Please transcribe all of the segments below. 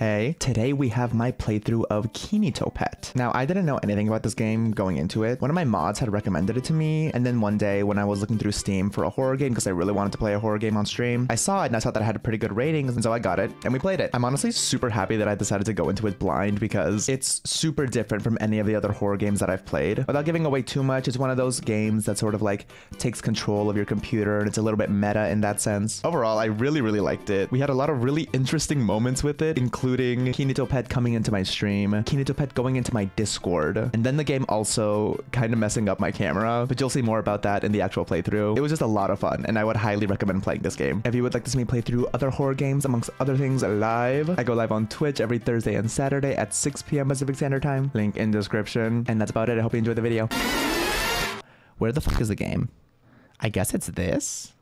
Hey, today we have my playthrough of Kinito Pet. Now, I didn't know anything about this game going into it. One of my mods had recommended it to me, and then one day when I was looking through Steam for a horror game because I really wanted to play a horror game on stream, I saw it and I saw that it had a pretty good ratings, and so I got it and we played it. I'm honestly super happy that I decided to go into it blind because it's super different from any of the other horror games that I've played. Without giving away too much, it's one of those games that sort of like takes control of your computer and it's a little bit meta in that sense. Overall, I really, really liked it. We had a lot of really interesting moments with it, including including Kinito Pet coming into my stream, Kinito Pet going into my Discord, and then the game also kind of messing up my camera, but you'll see more about that in the actual playthrough. It was just a lot of fun, and I would highly recommend playing this game. If you would like to see me play through other horror games, amongst other things, live, I go live on Twitch every Thursday and Saturday at 6 p.m. Pacific Standard Time. Link in description. And that's about it. I hope you enjoyed the video. Where the fuck is the game? I guess it's this?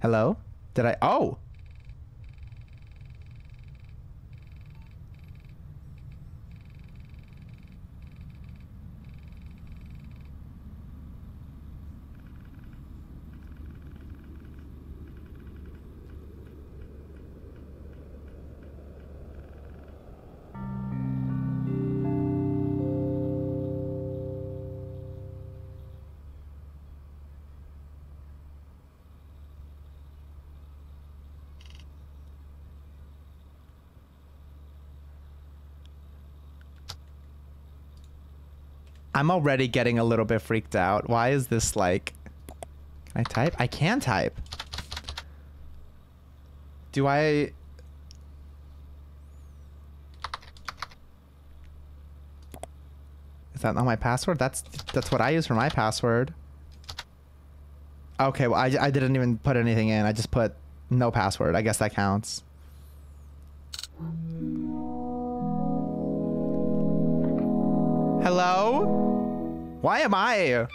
Hello? Did I? Oh! I'm already getting a little bit freaked out. Why is this like... Can I type? I can type. Do I... Is that not my password? That's that's what I use for my password. Okay, well, I, I didn't even put anything in. I just put no password. I guess that counts. Hello? Why am I?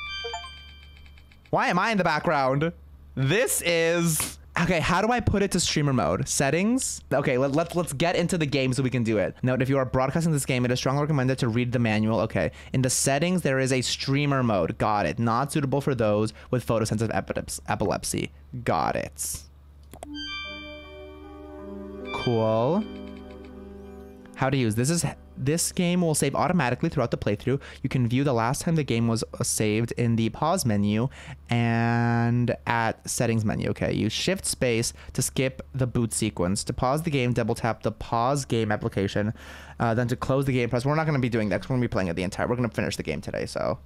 Why am I in the background? This is... Okay, how do I put it to streamer mode? Settings? Okay, let, let, let's get into the game so we can do it. Note, if you are broadcasting this game, it is strongly recommended to read the manual. Okay, in the settings, there is a streamer mode. Got it. Not suitable for those with photosensitive epilepsy. Got it. Cool. How to use. This is this game will save automatically throughout the playthrough. You can view the last time the game was uh, saved in the pause menu and at settings menu. Okay, use shift space to skip the boot sequence. To pause the game, double tap the pause game application. Uh, then to close the game, press. We're not going to be doing that we're going to be playing it the entire. We're going to finish the game today, so.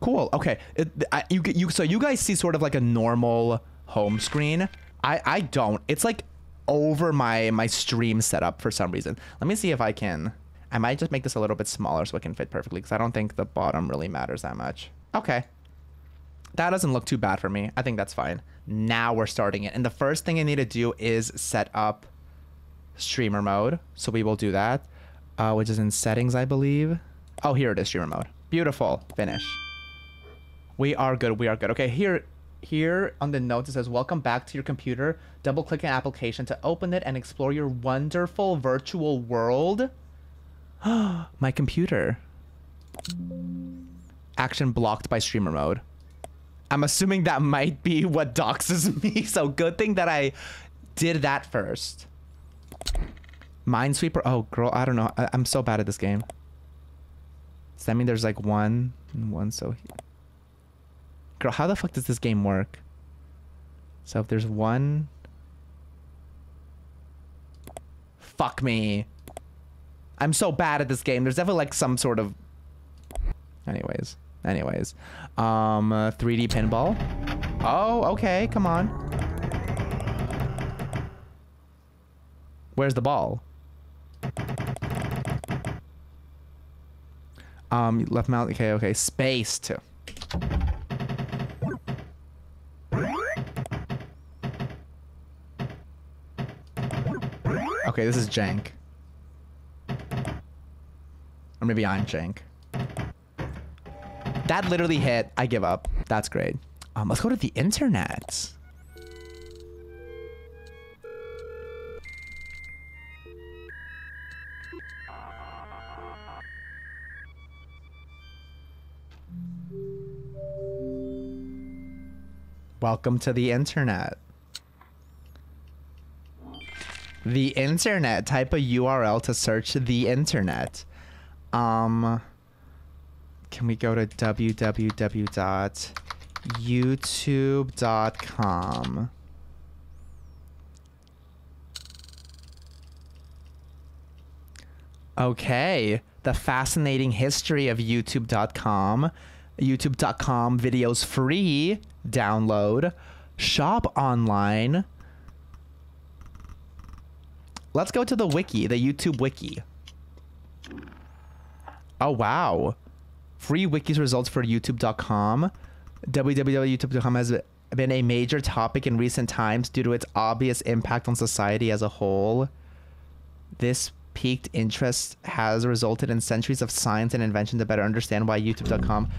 Cool. Okay. It, I, you you so you guys see sort of like a normal home screen. I I don't. It's like over my my stream setup for some reason. Let me see if I can. I might just make this a little bit smaller so it can fit perfectly because I don't think the bottom really matters that much. Okay. That doesn't look too bad for me. I think that's fine. Now we're starting it. And the first thing I need to do is set up streamer mode. So we will do that, uh, which is in settings, I believe. Oh, here it is, streamer mode. Beautiful. Finish. We are good. We are good. Okay, here here on the notes it says welcome back to your computer. Double click an application to open it and explore your wonderful virtual world. My computer. Action blocked by streamer mode. I'm assuming that might be what doxes me so good thing that i did that first. Minesweeper oh girl i don't know I, am so bad at this game. Does that mean there's like one and one so Girl, how the fuck does this game work? So if there's one... Fuck me. I'm so bad at this game. There's definitely like some sort of... Anyways. Anyways. Um, uh, 3D pinball. Oh, okay. Come on. Where's the ball? Um, left mouse. Okay, okay. Space too. Okay, this is jank. Or maybe I'm jank. That literally hit. I give up. That's great. Um, let's go to the internet. Welcome to the internet. The internet. Type a URL to search the internet. Um, can we go to www.youtube.com? Okay, the fascinating history of youtube.com. youtube.com videos free download. Shop online. Let's go to the wiki, the YouTube wiki. Oh, wow. Free wikis results for youtube.com. www.youtube.com has been a major topic in recent times due to its obvious impact on society as a whole. This piqued interest has resulted in centuries of science and invention to better understand why youtube.com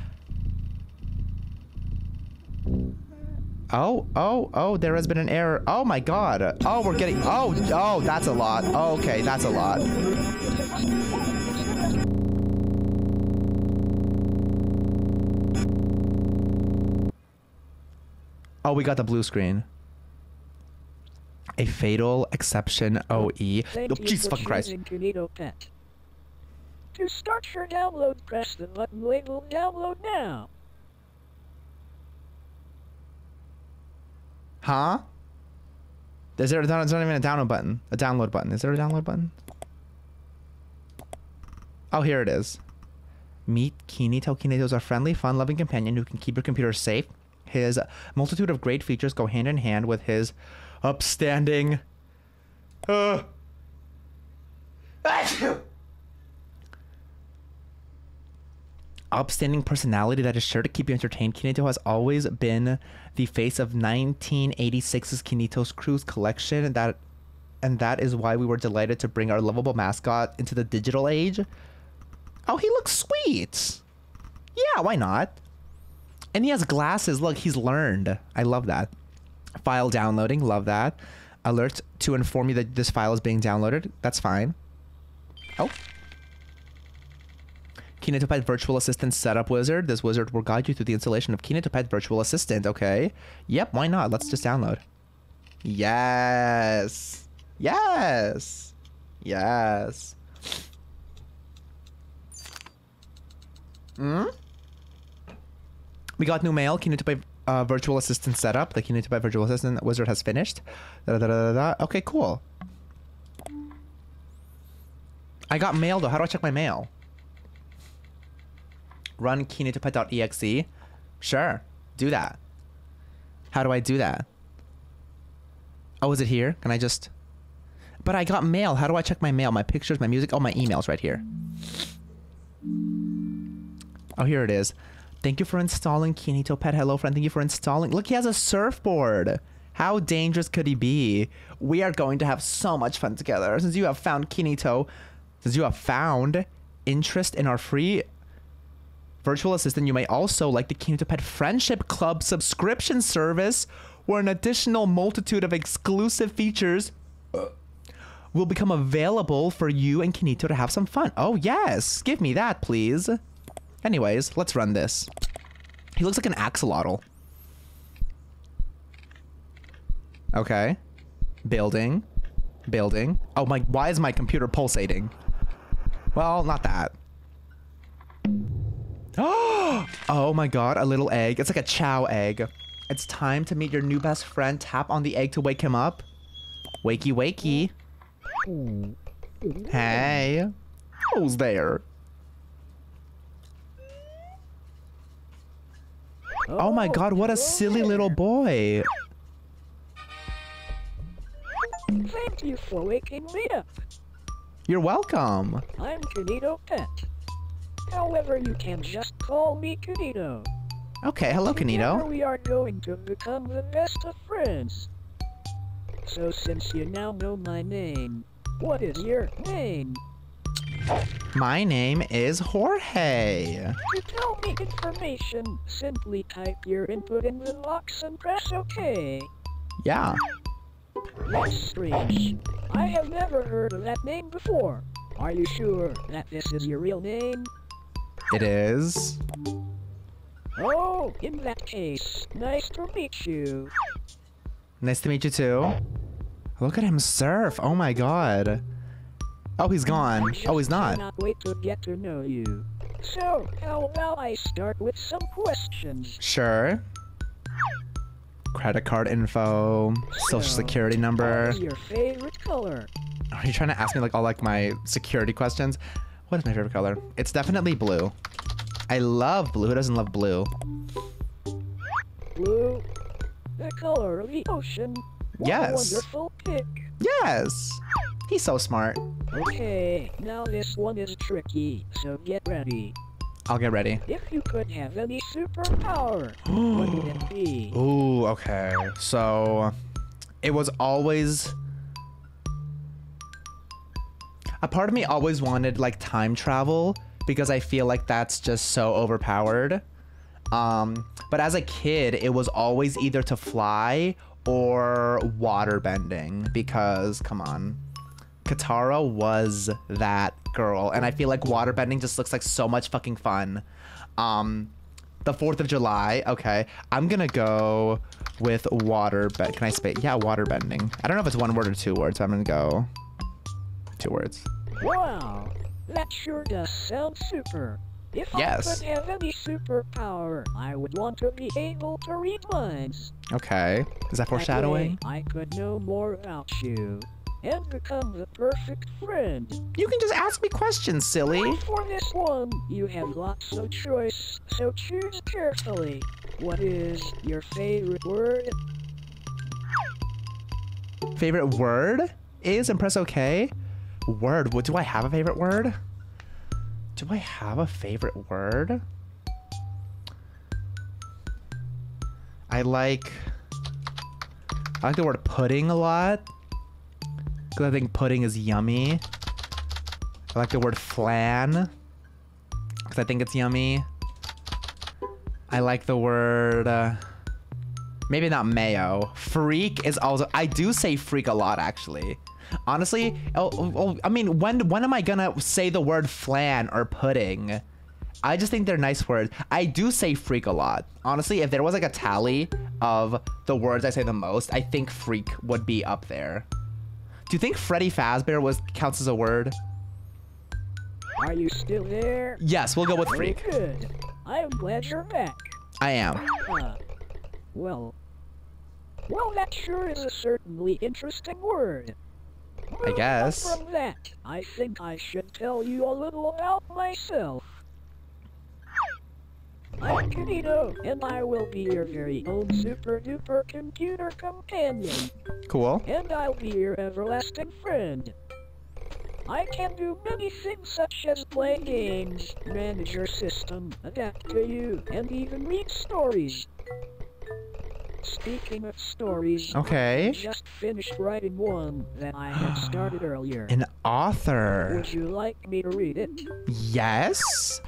Oh, oh, oh, there has been an error. Oh my god. Oh, we're getting Oh, oh, that's a lot. Okay, that's a lot. Oh, we got the blue screen. A fatal exception OE. Thank Oh, Jesus fucking Christ. choosing Kinito Pet. To start your download, press the button labeled Download Now. Huh? Is there, there's not even a download button. A download button. Is there a download button? Oh, here it is. Meet Kinito. Kinito is a friendly, fun-loving companion who can keep your computer safe. His multitude of great features go hand in hand with his upstanding... Uh, upstanding personality that is sure to keep you entertained. Kinito has always been the face of 1986's Kinito's Cruise collection, and that and that is why we were delighted to bring our lovable mascot into the digital age. Oh, he looks sweet. Yeah, why not? And he has glasses. Look, he's learned. I love that. File downloading, love that. Alert to inform you that this file is being downloaded. That's fine. Oh. KinitoPET Virtual Assistant Setup Wizard. This wizard will guide you through the installation of KinitoPET Virtual Assistant. Okay. Yep, why not? Let's just download. Yes. Yes. Yes. Hmm? We got new mail. KinitoPET uh, Virtual Assistant setup. The KinitoPET Virtual Assistant wizard has finished. Da, da, da. Okay, cool. I got mail though. How do I check my mail? Run kinitopet.exe. Oh sure, do that. How do I do that? Oh, is it here? Can I just... But I got mail. How do I check my mail? My pictures, my music? Oh, my email's right here. Oh, here it is. Thank you for installing KinitoPET. Hello, friend. Thank you for installing... Look, he has a surfboard. How dangerous could he be? We are going to have so much fun together. Since you have found Kinito... Since you have found interest in our free virtual assistant, you may also like the KinitoPET Friendship Club subscription service, where an additional multitude of exclusive features uh, will become available for you and Kinito to have some fun. Oh, yes. Give me that, please. Anyways, let's run this. He looks like an axolotl. Okay. Building. Building. Oh my, why is my computer pulsating? Well, not that. Oh my god, a little egg. It's like a chow egg. It's time to meet your new best friend. Tap on the egg to wake him up. Wakey, wakey. Hey. Who's there? Oh, oh my god, what a silly little boy. Thank you for waking me up. You're welcome. I'm Kinito Pet. However, you can just call me Kinito. Okay, hello, Kinito. we are going to become the best of friends. So since you now know my name, what is your name? My name is Jorge. To tell me information, simply type your input in the box and press OK. Yeah. That's strange. I have never heard of that name before. Are you sure that this is your real name? It is. Oh, in that case, nice to meet you. Nice to meet you too. Look at him surf. Oh my god. Oh, he's gone. Oh, he's not. cannot wait to get to know you. So, how about I start with some questions? Sure. Credit card info, social So, security number. is your favorite color? Are you trying to ask me like all like my security questions? What is my favorite color? It's definitely blue. I love blue. Who doesn't love blue? Blue. The color of the ocean. What Yes. wonderful pick. Yes. He's so smart. Okay, now this one is tricky, so get ready. I'll get ready. If you could have any superpower, what would it be? Ooh, okay. So it was always a part of me always wanted like time travel because I feel like that's just so overpowered. Um, but as a kid, it was always either to fly or water bending because come on. Katara was that girl, and I feel like water bending just looks like so much fucking fun. Um, the Fourth of July. Okay, I'm gonna go with water. But can I spit? Yeah, water bending. I don't know if it's one word or two words. I'm gonna go words. Wow, that sure does sound super. If Yes. I could have any superpower, I would want to be able to read minds. Okay, is that That foreshadowing? way, I could know more about you and become the perfect friend. You can just ask me questions, silly. For this one, you have lots of choice, so choose carefully. What is your favorite word? Favorite word is and press OK. Word. What do I have a favorite word? Do I have a favorite word? I like I like the word pudding a lot. Cause I think pudding is yummy. I like the word flan. Cause I think it's yummy. I like the word uh, maybe not mayo. Freak is also I do say freak a lot actually. Honestly, oh, oh, oh, I mean, when when am I gonna say the word flan or pudding? I just think they're nice words. I do say freak a lot. Honestly, if there was like a tally of the words I say the most, I think freak would be up there. Do you think Freddy Fazbear was counts as a word? Are you still there? Yes, we'll go with freak. good. I am glad you're back. I am. Uh, well, well, that sure is a certainly interesting word. I guess. From that, I think I should tell you a little about myself. I'm Kinito, and I will be your very own super duper computer companion, Cool. and I'll be your everlasting friend. I can do many things such as play games, manage your system, adapt to you, and even read stories. Speaking of stories, Okay. I just finished writing one that I had started earlier. An author. Would you like me to read it? Yes.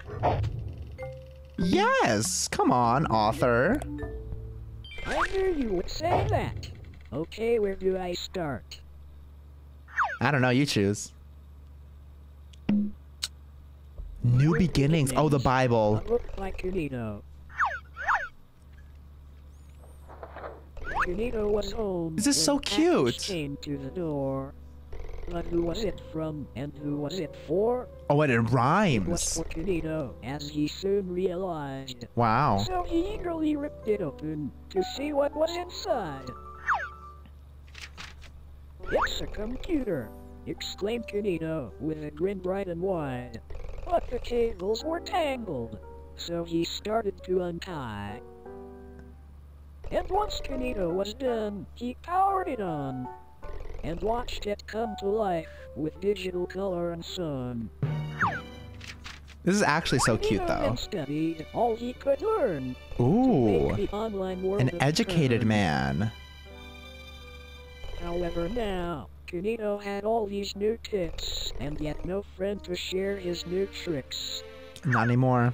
Yes. Come on, author. I knew you would say that. Okay, where do I start? I don't know. You choose. New beginnings. Oh, the Bible. Book by Kinito. Was home. This is so cute. Came to the door. But who was it from and who was it for? Oh, and it It was rhymes. for as he soon realized. Wow. So he eagerly ripped it open to see what was inside. It's a computer, exclaimed Kinito with a grin bright and wide. But the cables were tangled, so he started to untie. And once Kinito was done, he powered it on and watched it come to life with digital color and sun. This is actually so cute, though. studied all he could learn Ooh. make the online world An educated turn. man. However, now, Kinito had all these new tips, and yet no friend to share his new tricks. Not anymore.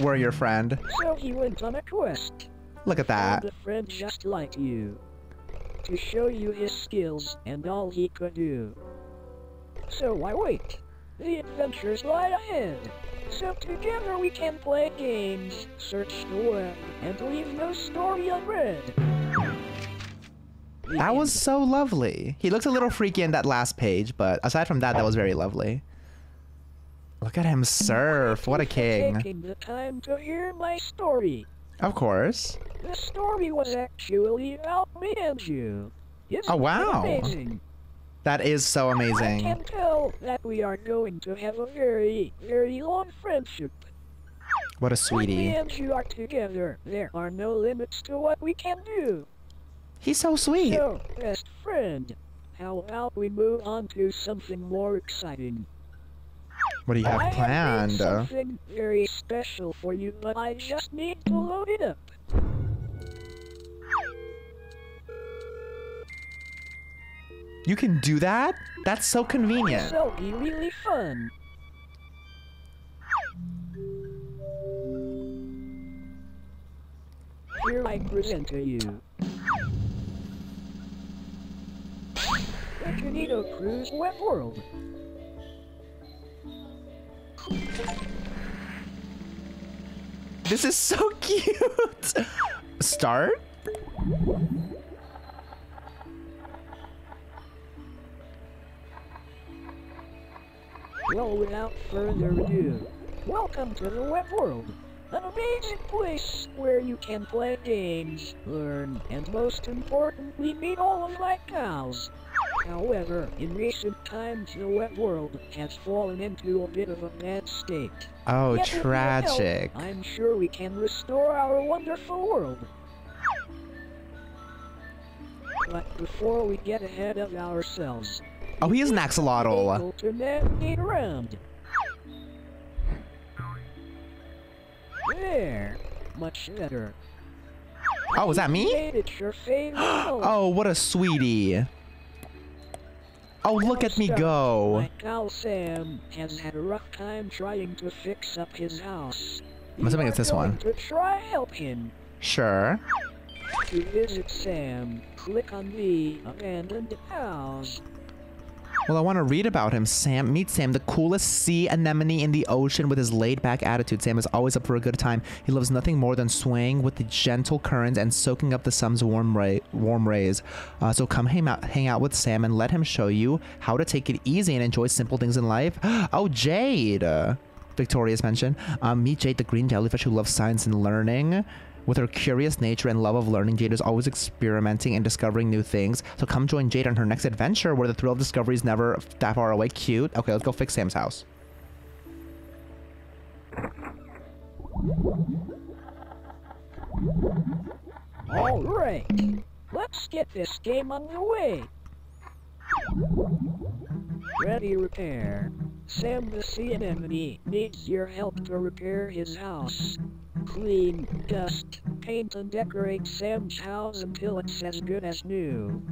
We're your friend. So he went on a quest, Look at that. found a friend just like you, to show you his skills and all he could do. So why wait? The adventures lie ahead. So together we can play games, search the web, and leave no story unread. That was so lovely. He looks a little freaky in that last page, but aside from that, that was very lovely. Look at him surf. What a king. Taking the time to hear my story. Of course. The story was actually about me and you. Isn't Oh, wow. Amazing? That is so amazing. I can tell that we are going to have a very, very long friendship. What a When me sweetie. and you are together, there are no limits to what we can do. He's so sweet. So, best friend, how about we move on to something more exciting? What do you have have made planned? Uh, something very special for you, but I just need to load it up. You can do that? That's so convenient. This'll be really fun. Here I present to you. The Kinito Cruise Web World. This is so cute. Start? Well, without further ado, welcome to the web world. An amazing place where you can play games, learn, and most importantly, meet all of my pals. However, in recent times, the web world has fallen into a bit of a bad state. Oh, Yet your help, tragic. I'm sure we can restore our wonderful world. But before we get ahead of ourselves, Oh, he is an axolotl. to navigate around. There, much better. Oh, was that me? Your. Oh, what a sweetie. Oh, look at me go. My pal Sam has had a rough time trying to fix up his house. I'm assuming it's this one. To try help him. Sure. To visit Sam, click on the abandoned house. Well, I want to read about him. Sam, meet Sam, the coolest sea anemone in the ocean with his laid-back attitude. Sam is always up for a good time. He loves nothing more than swaying with the gentle currents and soaking up the sun's warm ray, warm rays. Uh, so come hang out, hang out with Sam and let him show you how to take it easy and enjoy simple things in life. oh, Jade. Uh, Victorious mentioned. Um, meet Jade, the green jellyfish who loves science and learning. With her curious nature and love of learning, Jade is always experimenting and discovering new things. So come join Jade on her next adventure where the thrill of discovery is never that far away. Cute. Okay, let's go fix Sam's house. Alright, let's get this game underway. Ready repair. Sam the sea anemone needs your help to repair his house. Clean, dust, paint and decorate Sam's house until it's as good as new.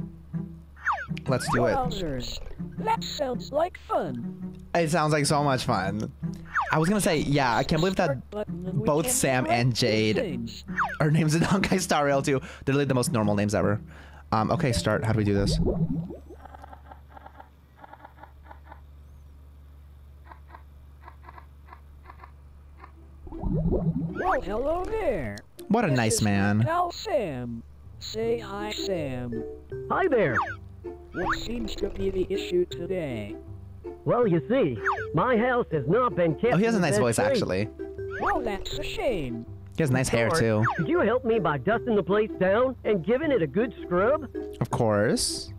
Let's do it. Wowzers, that sounds like fun. It sounds like so much fun. I was gonna say, yeah, I can't believe that Start button and we both Sam and Jade things. our names in Honkai Star Rail too. They're like the most normal names ever. Um, okay, start. How do we do this? Well, hello there. What a This nice man. pal Sam. Say hi, Sam. Hi there. What seems to be the issue today? Well, you see, my house has not been kept. Oh, he has a in nice best voice shape. actually. Well, that's a shame. He has nice hair too. Could you help me by dusting the place down and giving it a good scrub? Of course.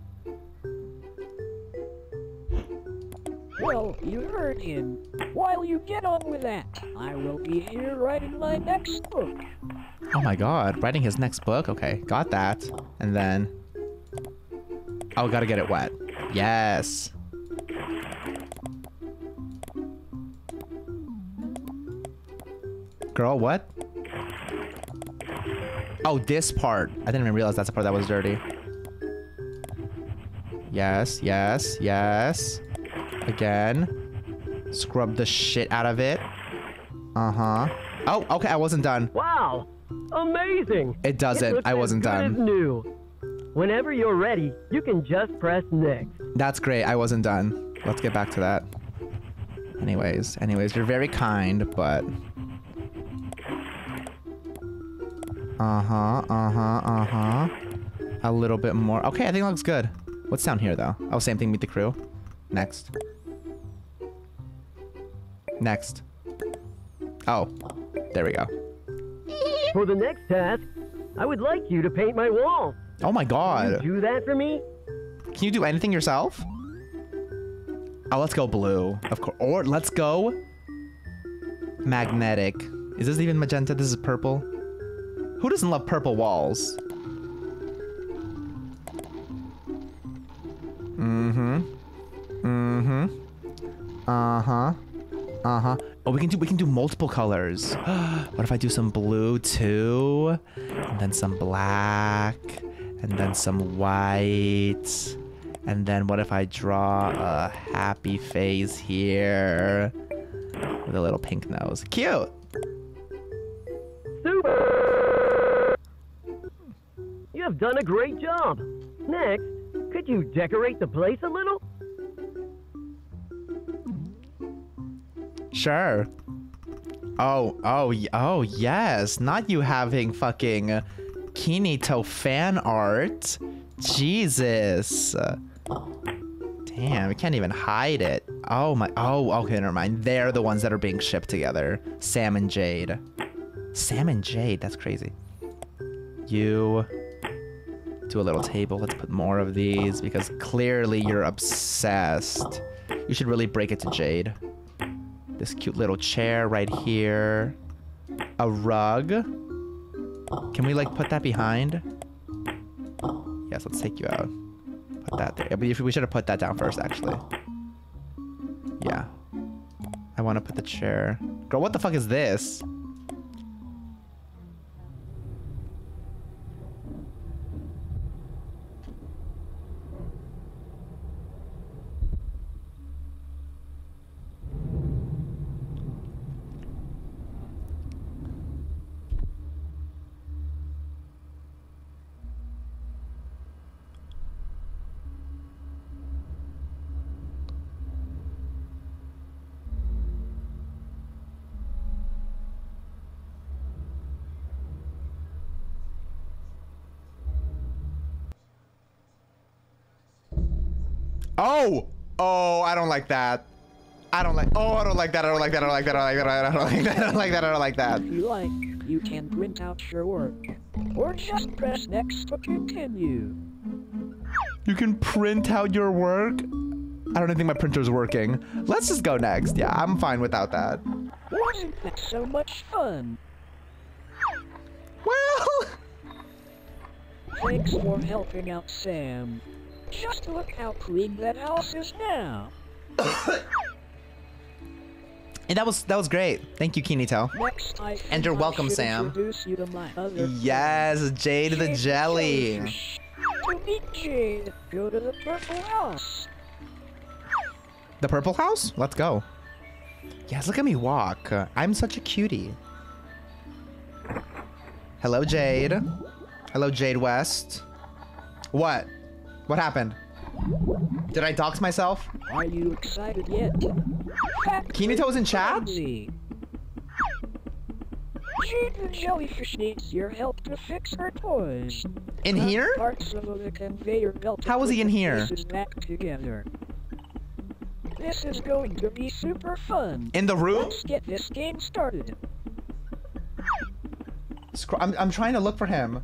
Well, you heard him. While you get on with that, I will be here writing my next book. Oh my god, writing his next book? Okay, got that. And then... Oh, gotta get it wet. Yes. Girl, what? Oh, this part. I didn't even realize that's the part that was dirty. Yes, yes, yes. Again. Scrub the shit out of it. Uh-huh. Oh, okay, I wasn't done. Wow, amazing! It doesn't. looks I wasn't done. New. Whenever you're ready, you can just press next. That's great. I wasn't done. Let's get back to that. Anyways, anyways, you're very kind, but... Uh-huh, uh-huh, uh-huh. A little bit more. Okay, I think it looks good. What's down here, though? Oh, same thing, meet the crew. Next. Next. Oh, there we go. For the next task, I would like you to paint my wall. Oh my god. you do that for me? Can you do anything yourself? Oh, let's go blue. Of course. Or let's go magnetic. Is this even magenta? This is purple. Who doesn't love purple walls? Mm-hmm. Mm-hmm. Uh-huh. Uh-huh. Oh, we can do we can do multiple colors. what if I do some blue too? And then some black. And then some white. And then what if I draw a happy face here? With a little pink nose. Cute! Super! You have done a great job. Next, could you decorate the place a little? Sure. Oh, oh, oh, yes. Not you having fucking Kinito fan art. Jesus. Damn, we can't even hide it. Oh my, oh, okay, never mind. They're the ones that are being shipped together. Sam and Jade. Sam and Jade, that's crazy. You do a little table. Let's put more of these because clearly you're obsessed. You should really break it to Jade. This cute little chair right here. A rug. Can we like put that behind? Yes, let's take you out. Put that there. But we should have put that down first, actually. Yeah. I want to put the chair. Girl, what the fuck is this? Oh! Oh, I don't like that. I don't like. Oh, I don't like that. I don't like that. I don't like that. I don't like that. I don't like that. I don't like that. I don't like that. If you like, you can print out your work. Or just press next to continue. You can print out your work. I don't even think my printer's working. Let's just go next. Yeah, I'm fine without that. Wasn't that so much fun? Well, Thanks for helping out Sam. Just look how clean that house is now. and that was that was great. Thank you, Kinito. Next, And you're welcome, Sam. You to my other Yes, Jade the Jelly. To meet Jade, go to the purple house. The purple house? Let's go. Yes, look at me walk. I'm such a cutie. Hello, Jade. Hello, Jade West. What? What happened? Did I dox myself? Are you excited yet? Kinito's in chat? Jellyfish needs your help to fix her toys. In here? Parts of the conveyor belt. How is he in here? back together. This is going to be super fun. In the room? Let's get this game started. I'm, I'm trying to look for him.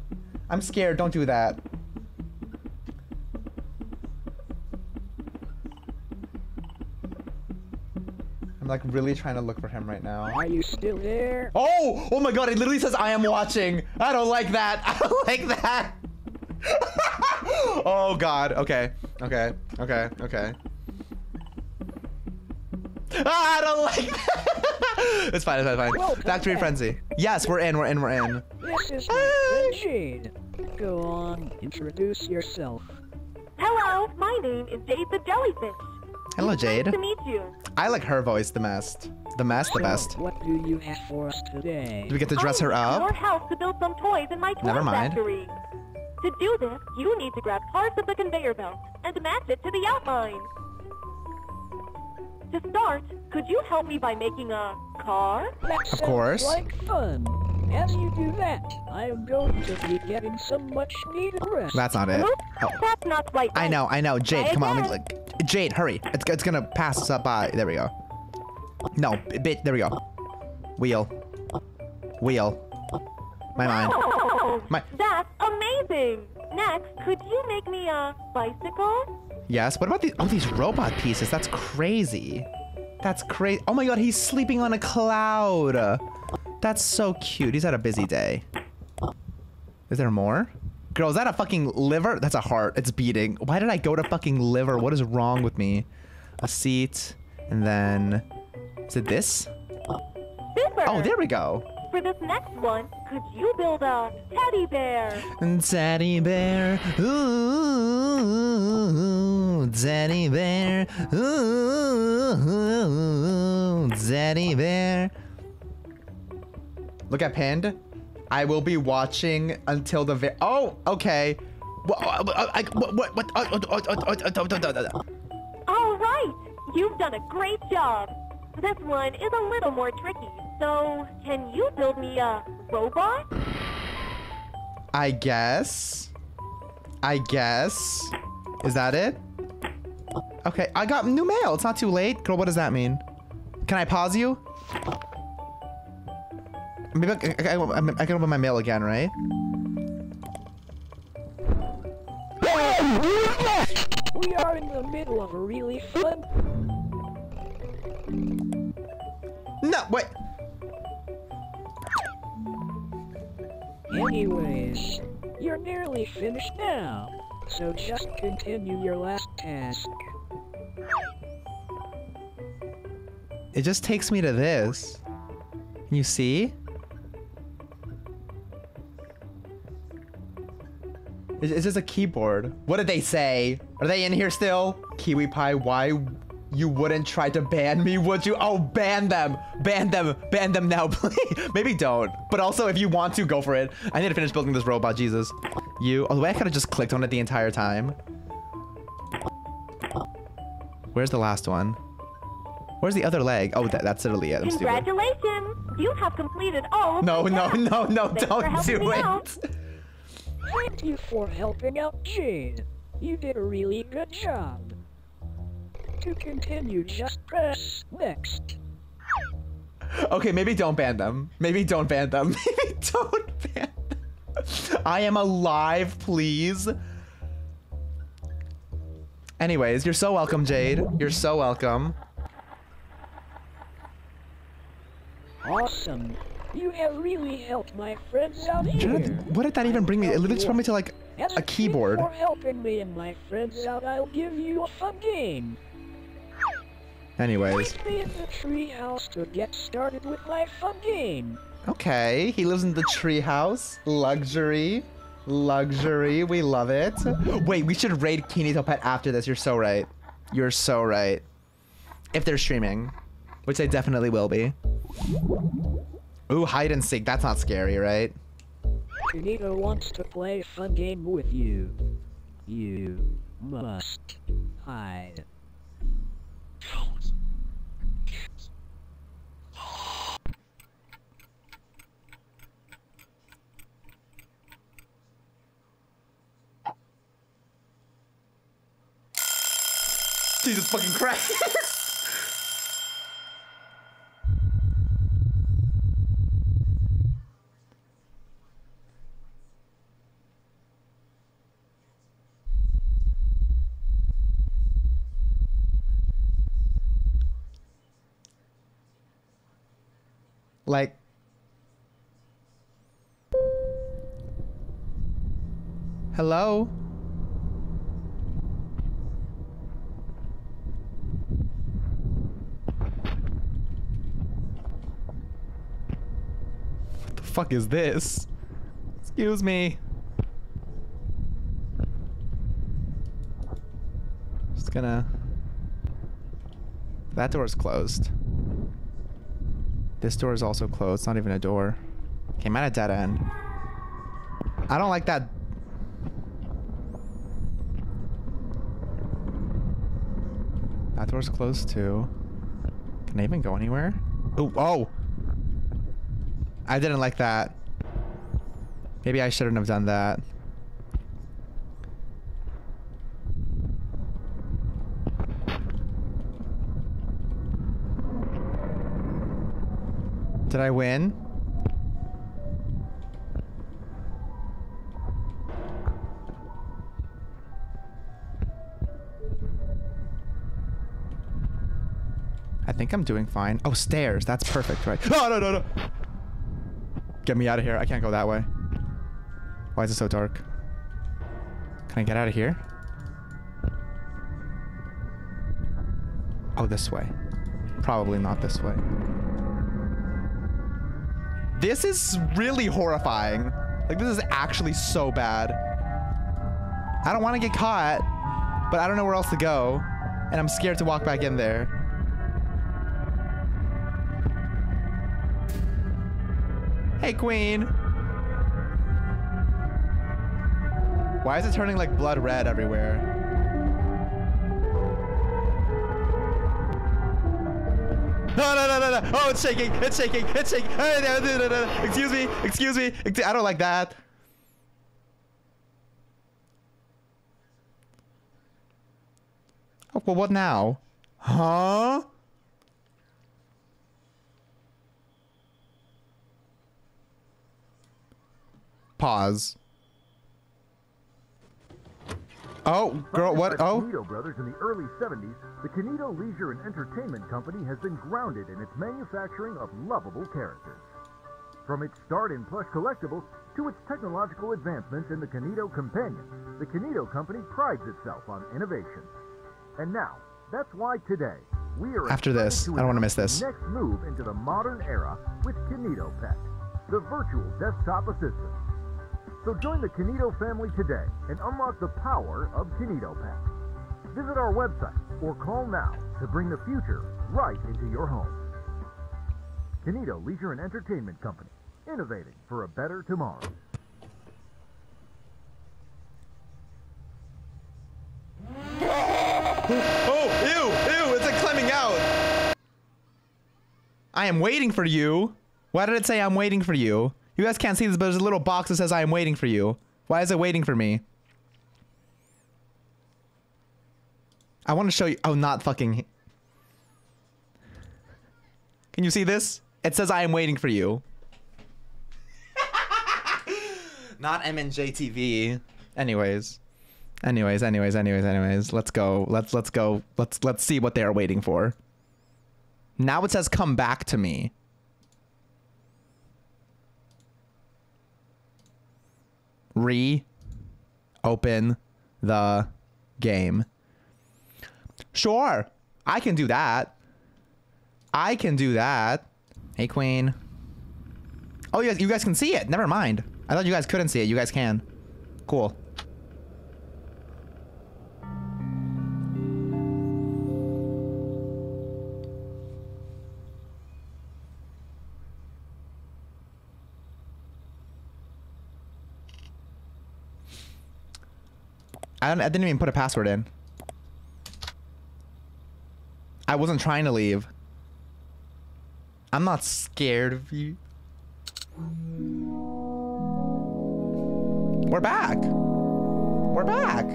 I'm scared. Don't do that. I'm like really trying to look for him right now. Are you still there? Oh! Oh my god, it literally says I am watching. I don't like that. I don't like that. oh god. Okay. Okay. Okay. Okay. Ah, I don't like that. it's fine. It's fine. It's fine. Factory back. frenzy. Yes, we're in. We're in. We're in. This is my friend Jade. Go on, introduce yourself. Hello, my name is Jade the Jellyfish. Hello, Jade. Nice to meet you. I like her voice the best. The best, the So, best. What do you have for us today? Do we get to dress I'm her using Your up? house to build some toys in my toy Never mind. factory. To do this, you need to grab parts of the conveyor belt and match it to the outline. To start, could you help me by making a car? That sounds course. like fun. As you do that, I am going to be getting some much needed rest. That's not it. Oh. that's not quite I know, I know. Jade, Try come on. Let me, again. like, Jade, hurry. It's, it's gonna pass us up by. There we go. No, bit. There we go. Wheel. Wheel. My mind. Oh, My- that's amazing. Next, could you make me a bicycle? Yes. What about these? Oh, these robot pieces. That's crazy. That's crazy. Oh my god, he's sleeping on a cloud. That's so cute. He's had a busy day. Is there more? Girl, is that a fucking liver? That's a heart. It's beating. Why did I go to fucking liver? What is wrong with me? A seat. And then... Is it this? Super. Oh, there we go. For this next one, could you build a teddy bear? Teddy bear, ooh, teddy bear, ooh, teddy bear. Look at pinned. I will be watching until the very. Oh, okay. What? What? What? What? All right. You've done a great job. This one is a little more tricky. So, can you build me a robot? I guess. I guess. Is that it? Okay, I got new mail. It's not too late. Girl, what does that mean? Can I pause you? Maybe I, I, I, I can open my mail again, right? We are in the middle of a really fun. No, wait. Anyways, you're nearly finished now. So just continue your last task. It just takes me to this. You see? It's it's just a keyboard. What did they say? Are they in here still? Kiwi Pie, why you wouldn't try to ban me, would you? Oh, ban them! Ban them! Ban them now, please! Maybe don't. But also, if you want to, go for it. I need to finish building this robot, Jesus. You. Oh, the way I could have just clicked on it the entire time. Where's the last one? Where's the other leg? Oh, that, that's literally it. I'm stupid. Congratulations! You have completed all of No, no, no, no, don't do it. Thank you for helping out Jade. You did a really good job. To continue, just press next. Okay, maybe don't ban them. Maybe don't ban them. Maybe don't ban them. I am alive, please. Anyways, you're so welcome, Jade. You're so welcome. Awesome. You have really helped my friends out here. What did that even bring me? It literally just brought me to like a keyboard. For helping me and my friends out, I'll give you a fun game. Anyways, Meet me in the treehouse to get started with my fun game. okay. He lives in the treehouse. Luxury. Luxury. We love it. Wait, we should raid Kinito Pet after this. You're so right. You're so right. If they're streaming, which they definitely will be. Ooh, hide and seek. That's not scary, right? Kinito wants to play a fun game with you. You must hide. Jesus fucking Christ. like Hello? What the fuck is this? Excuse me. Just gonna. That door is closed. This door is also closed. It's not even a door. I'm at a dead end. I don't like that. That door's closed too. Can I even go anywhere? Ooh, oh! I didn't like that. Maybe I shouldn't have done that. Did I win? I think I'm doing fine. Oh, stairs. That's perfect, right? Oh, no, no, no. Get me out of here. I can't go that way. Why is it so dark? Can I get out of here? Oh, this way. Probably not this way. This is really horrifying. Like, this is actually so bad. I don't want to get caught, but I don't know where else to go. And I'm scared to walk back in there. Hey, Queen. Why is it turning like blood red everywhere? No, no, no, no, no. Oh, it's shaking. It's shaking. It's shaking. Hey, no, no, no, no. Excuse me. Excuse me. I don't like that. Oh, well, what now? Huh? Pause. Oh, girl, what? Founded by the Oh, Kinito brothers in the early 70s, the Kinito Leisure and Entertainment Company has been grounded in its manufacturing of lovable characters. From its start in plush collectibles to its technological advancements in the Kinito Companion, the Kinito Company prides itself on innovation. And now, that's why today we are After this, to I don't wanna miss this. Next move into the modern era with Kinito Pet, the virtual desktop assistant. So join the Kinito family today and unlock the power of Kinito Pet. Visit our website or call now to bring the future right into your home. Kinito Leisure and Entertainment Company, innovating for a better tomorrow. oh, ew, ew, it's like climbing out. I am waiting for you. Why did it say I'm waiting for you? You guys can't see this, but there's a little box that says I am waiting for you. Why is it waiting for me? I want to show you. Oh, not fucking. Can you see this? It says I am waiting for you. not MNJ TV. Anyways. Anyways, anyways, anyways, anyways. Let's go. Let's let's go. Let's let's see what they are waiting for. Now it says come back to me. Re open the game. Sure. I can do that. I can do that. Hey queen. Oh, you guys, you guys can see it. Never mind. I thought you guys couldn't see it. You guys can. Cool. I, I didn't even put a password in. I wasn't trying to leave. I'm not scared of you. We're back. We're back.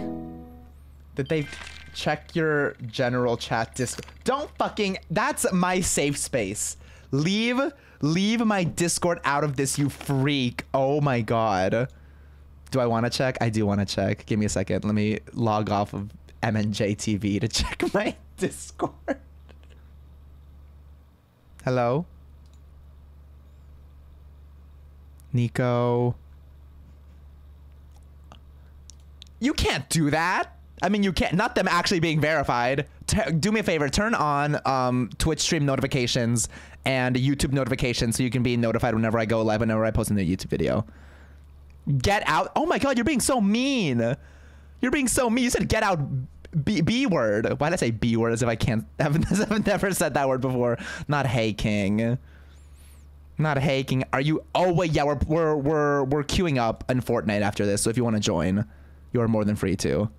Did they check your general chat disc? Don't fucking. That's my safe space. Leave, leave my Discord out of this, you freak. Oh my god. Do I want to check? I do want to check. Give me a second. Let me log off of MNJ TV to check my Discord. Hello? Nico. You can't do that. I mean, you can't. Not them actually being verified. T- do me a favor. Turn on um, Twitch stream notifications and YouTube notifications so you can be notified whenever I go live, whenever I post a new YouTube video. Get out. Oh my god, you're being so mean. You're being so mean. You said get out B, B word. Why did I say B word as if I can't? I've, I've never said that word before. Not hey king. Not hey king. Are you? Oh wait, yeah, we're we're we're we're queuing up in Fortnite after this. So if you want to join, you are more than free to.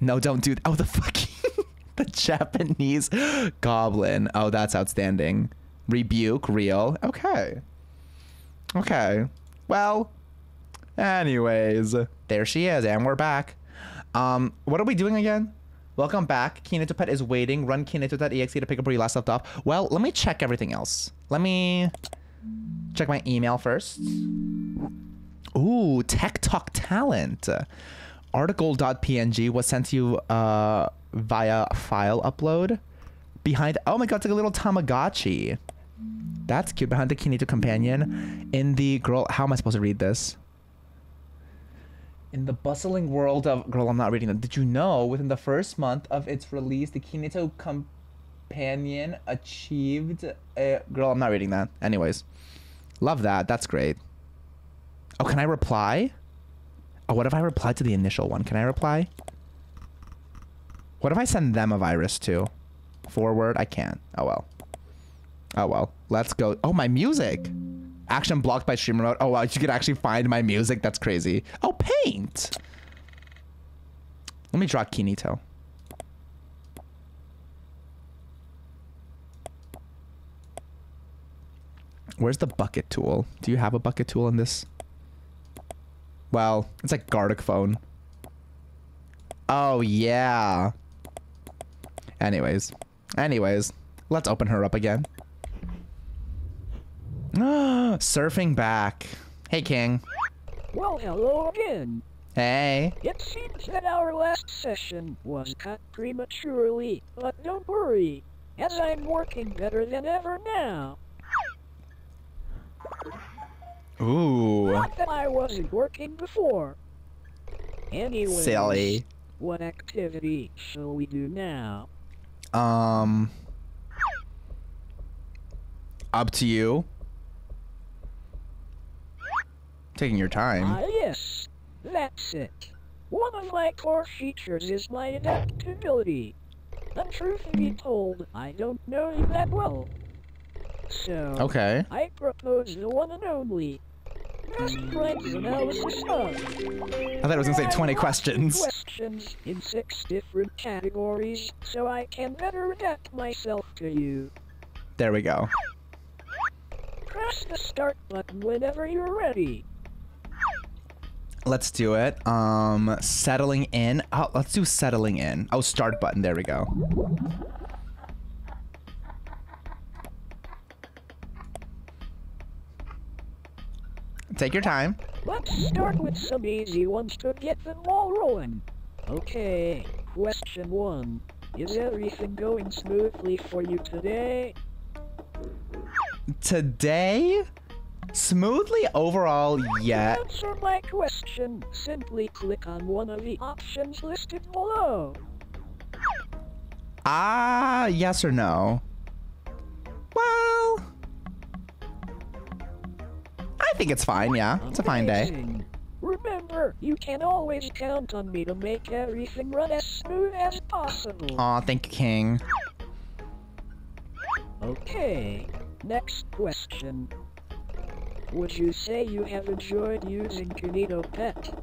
No, don't do. Oh the fuck. the Japanese goblin. Oh, that's outstanding. Rebuke, real. Okay. Okay. Well, anyways, there she is, and we're back. Um, what are we doing again? Welcome back. Kinito Pet is waiting. Run Kinito.exe to pick up where you last left off. Well, let me check everything else. Let me check my email first. Ooh, Tech Talk Talent. Article.png was sent to you uh, via file upload. Behind, oh my god, it's like a little Tamagotchi. That's cute. Behind the Kinito companion. In the girl, how am I supposed to read this? In the bustling world of girl, I'm not reading that. Did you know within the first month of its release, the Kinito companion achieved a girl? I'm not reading that. Anyways, love that. That's great. Oh, can I reply? Oh, what if I reply to the initial one? Can I reply? What if I send them a virus too? Forward? I can't. Oh well. Oh well. Let's go. Oh, my music. Action blocked by streamer mode. Oh wow, you can actually find my music. That's crazy. Oh, paint. Let me draw Kinito. Where's the bucket tool? Do you have a bucket tool in this? Well, it's like Gartic phone. Oh, yeah. Anyways. Anyways. Let's open her up again. Surfing back. Hey, King. Well, hello again. Hey. It seems that our last session was cut prematurely, but don't worry, as I'm working better than ever now. Ooh. Not that I wasn't working before. Anyway, Silly. what activity shall we do now? Um. Up to you. Taking your time. Ah, yes, that's it. One of my core features is my adaptability. And truth be told, I don't know you that well. So, Okay. I propose the one and only best friends analysis of. I thought it was gonna say 20 questions. Questions in six different categories, so I can better adapt myself to you. There we go. Press the start button whenever you're ready. Let's do it. Um, settling in. Oh, let's do settling in. Oh, start button. There we go. Take your time. Let's start with some easy ones to get the ball rolling. Okay, question one. Is everything going smoothly for you today? Today, smoothly overall, yeah. To answer my question, simply click on one of the options listed below. Ah, yes or no? Well, I think it's fine. Yeah, it's a fine day. Remember, you can always count on me to make everything run as smooth as possible. Aw, thank you, King. Okay, next question. Would you say you have enjoyed using Kinito Pet?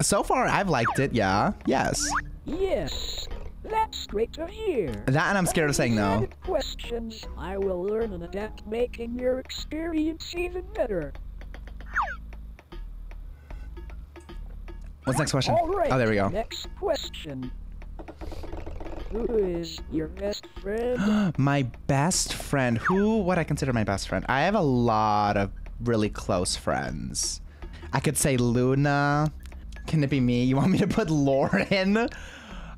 So far, I've liked it. Yeah. Yes. Yes, that's great to hear. That, and I'm scared of saying no. Questions. I will learn and adapt, making your experience even better. What's next question? Right. Oh, there we go. Next question. Who is your best friend? My best friend. Who would I consider my best friend? I have a lot of really close friends. I could say Luna. Can it be me? You want me to put Lauren?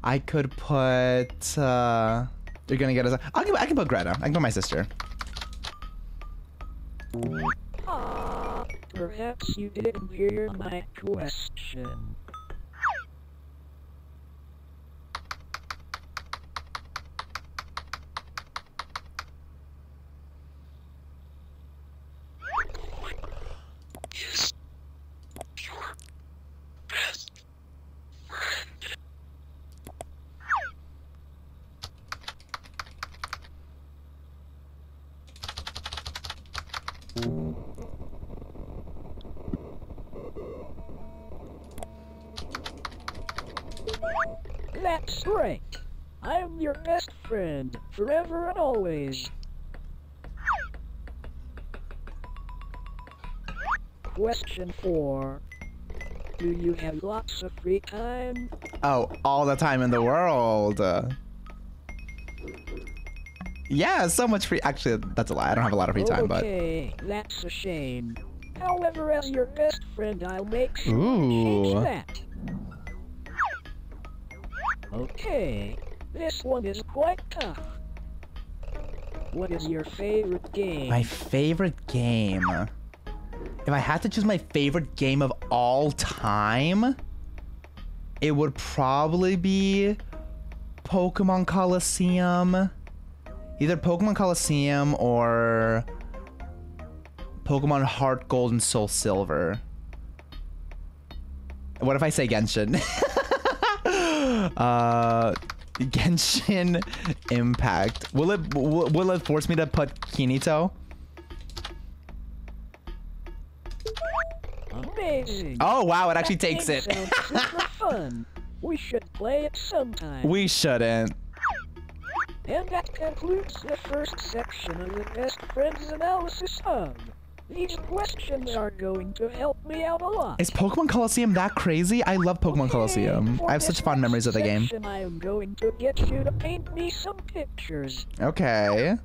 I could put. uh You're gonna get us. I can. I can put Greta. I can put my sister. Perhaps you didn't hear my question. That's right. I am your best friend, forever and always. Question 4. Do you have lots of free time? Oh, all the time in the world. Yeah, so much free. Actually, that's a lie. I don't have a lot of free time, but. okay, that's a shame. However, as your best friend, I'll make sure to Ooh. change that. Okay, this one is quite tough. What is your favorite game? My favorite game. If I had to choose my favorite game of all time, it would probably be Pokemon Colosseum. Either Pokemon Colosseum or Pokemon Heart Gold and Soul Silver. What if I say Genshin? uh, Genshin Impact. Will it will, will it force me to put Kinito? Oh wow, it actually That takes it. fun. We should play it sometime. we shouldn't. And that concludes the first section of the Best Friends Analysis Hub. These questions are going to help me out a lot. Is Pokemon Colosseum that crazy? I love Pokemon Okay, Colosseum. I have such fond memories of the game. I am going to get you to paint me some pictures. Okay.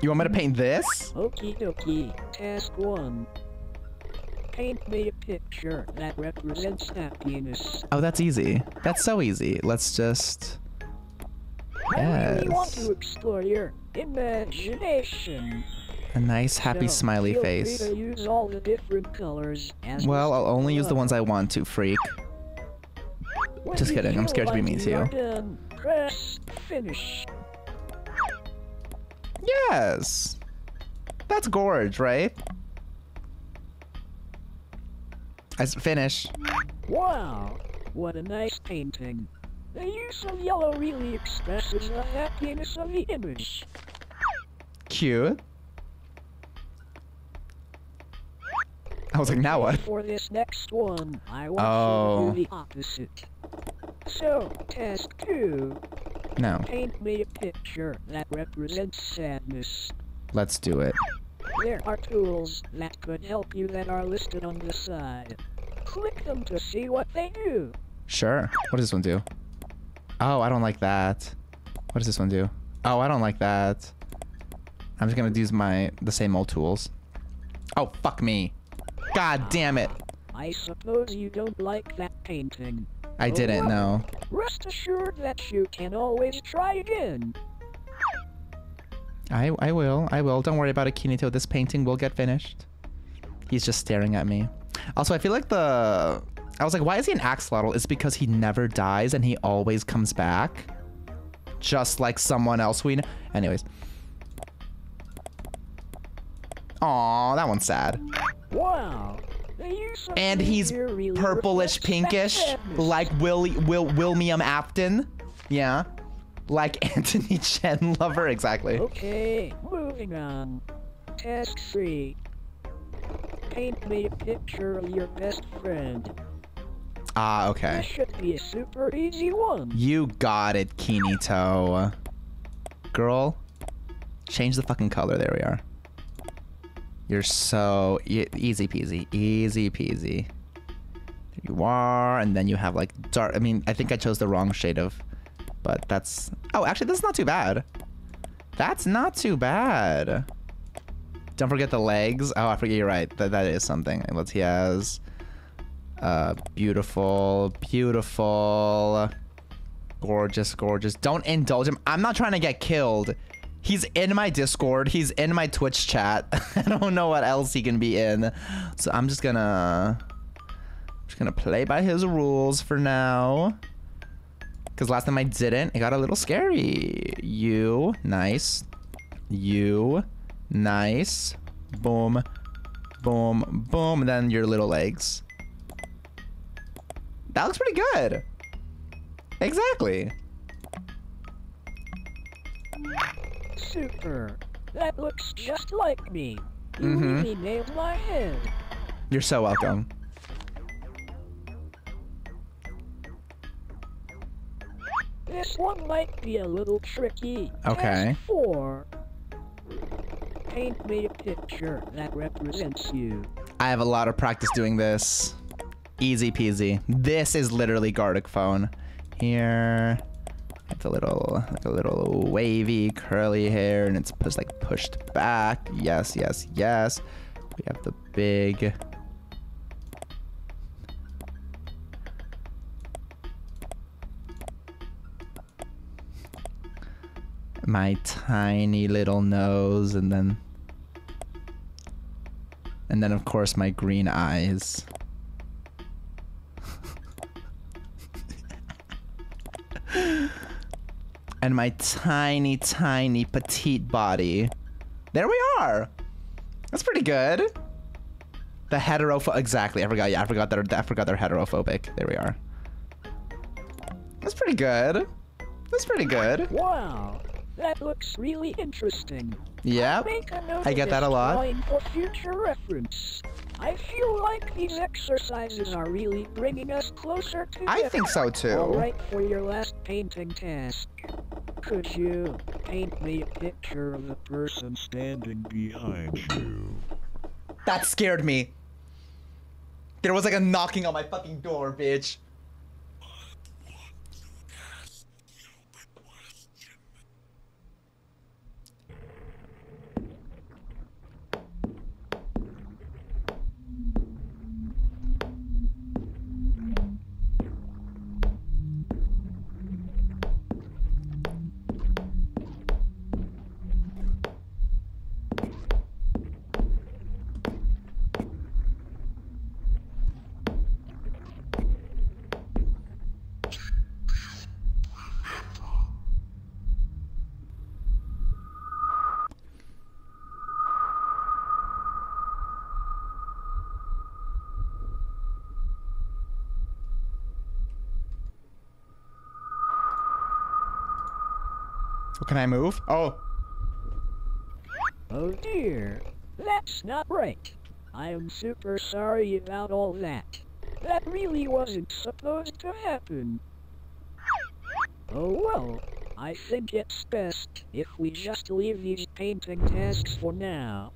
You want me to paint this? Okie dokie. Task 1. Paint me a picture that represents happiness. Oh, that's easy. That's so easy. Let's just. I really want to explore your imagination. A nice, happy, So, smiley face. Use all the different colors as Well, I'll only use the ones I want. to, freak. When just kidding, I'm scared to be like mean to you. press finish. Yes. That's gorge, right? I finish. Wow, what a nice painting. The use of yellow really expresses the happiness of the image. Cute. I was like, now what? For this next one, I want Oh. you to do oh. the opposite. So, task two, No. paint me a picture that represents sadness. Let's do it. There are tools that could help you that are listed on the side. Click them to see what they do. Sure. What does this one do? Oh, I don't like that. What does this one do? Oh, I don't like that. I'm just gonna use my the same old tools. Oh, fuck me. God damn it. I suppose you don't like that painting. I didn't know. Rest assured that you can always try again. I I will. I will. Don't worry about it, Kinito. This painting will get finished. He's just staring at me. Also, I feel like the I was like, why is he an axolotl? It's because he never dies and he always comes back. Just like someone else we know. Anyways. Aw, that one's sad. Wow. The use of And he's purplish pinkish, like Will Will Wilmiam Afton. Yeah. Like Anthony Chen lover, exactly. Okay, moving on. Task 3. Paint me a picture of your best friend. Ah, okay. This should be a super easy one. You got it, Kinito. Girl, change the fucking color. There we are. You're so e- easy peasy, easy peasy. There you are, and then you have like dark. I mean, I think I chose the wrong shade of, but that's. Oh, actually, that's not too bad. That's not too bad. Don't forget the legs. Oh, I forget. You're right. That that is something. Let's. He has. Uh, beautiful, beautiful, gorgeous, gorgeous. Don't indulge him. I'm not trying to get killed. He's in my Discord. He's in my Twitch chat. I don't know what else he can be in. So I'm just gonna, just gonna play by his rules for now. Cause last time I didn't, it got a little scary. You, nice. You, nice. Boom, boom, boom. And then your little legs. That looks pretty good. Exactly. Super. That looks just like me. You Mhm. really nailed my head. You're so welcome. This one might be a little tricky. Okay. Task four. Paint me a picture that represents you. I have a lot of practice doing this. Easy peasy. This is literally Gartic phone. Here, it's a little, like a little wavy, curly hair, and it's just like pushed back. Yes, yes, yes. We have the big. My tiny little nose, and then and then, of course, my green eyes. And my tiny, tiny, petite body. There we are. That's pretty good. The heteropho- exactly. I forgot. Yeah, I forgot that. I forgot they're heterophobic. There we are. That's pretty good. That's pretty good. Wow, that looks really interesting. Yep. Make I get that a lot. For future reference. I feel like these exercises are really bringing us closer to I think so too. right, for your last painting task, could you paint me a picture of the person standing behind you? That scared me. There was like a knocking on my fucking door, bitch. Can I move? Oh, Oh dear, that's not right. I am super sorry about all that. That really wasn't supposed to happen. Oh well, I think it's best if we just leave these painting tasks for now.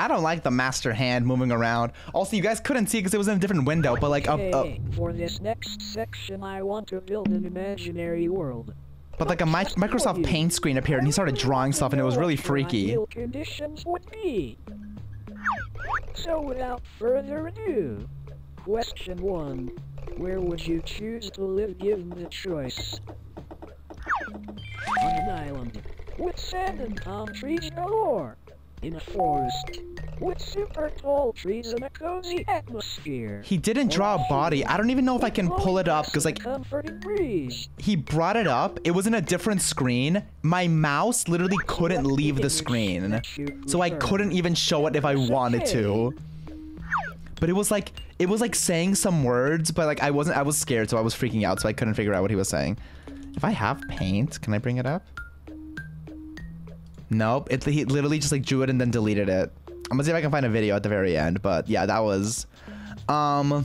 I don't like the master hand moving around. Also, you guys couldn't see because it was in a different window, but like, uh, Okay, for this next section I want to build an imaginary world. but like a mi Microsoft Paint screen appeared and he started drawing stuff and it was really freaky. Conditions would be. So without further ado, question one: Where would you choose to live given the choice? On an island with sand and palm trees galore. In a forest with super tall trees and a cozy atmosphere. He didn't draw a body. I don't even know if I can pull it up because like he brought it up. It was in a different screen. My mouse literally couldn't leave the screen. So I couldn't even show it if I wanted to. But it was like it was like saying some words, but like I wasn't I was scared, so I was freaking out, so I couldn't figure out what he was saying. If I have paint, can I bring it up? Nope. It he literally just like drew it and then deleted it. I'm gonna see if I can find a video at the very end, but yeah, that was um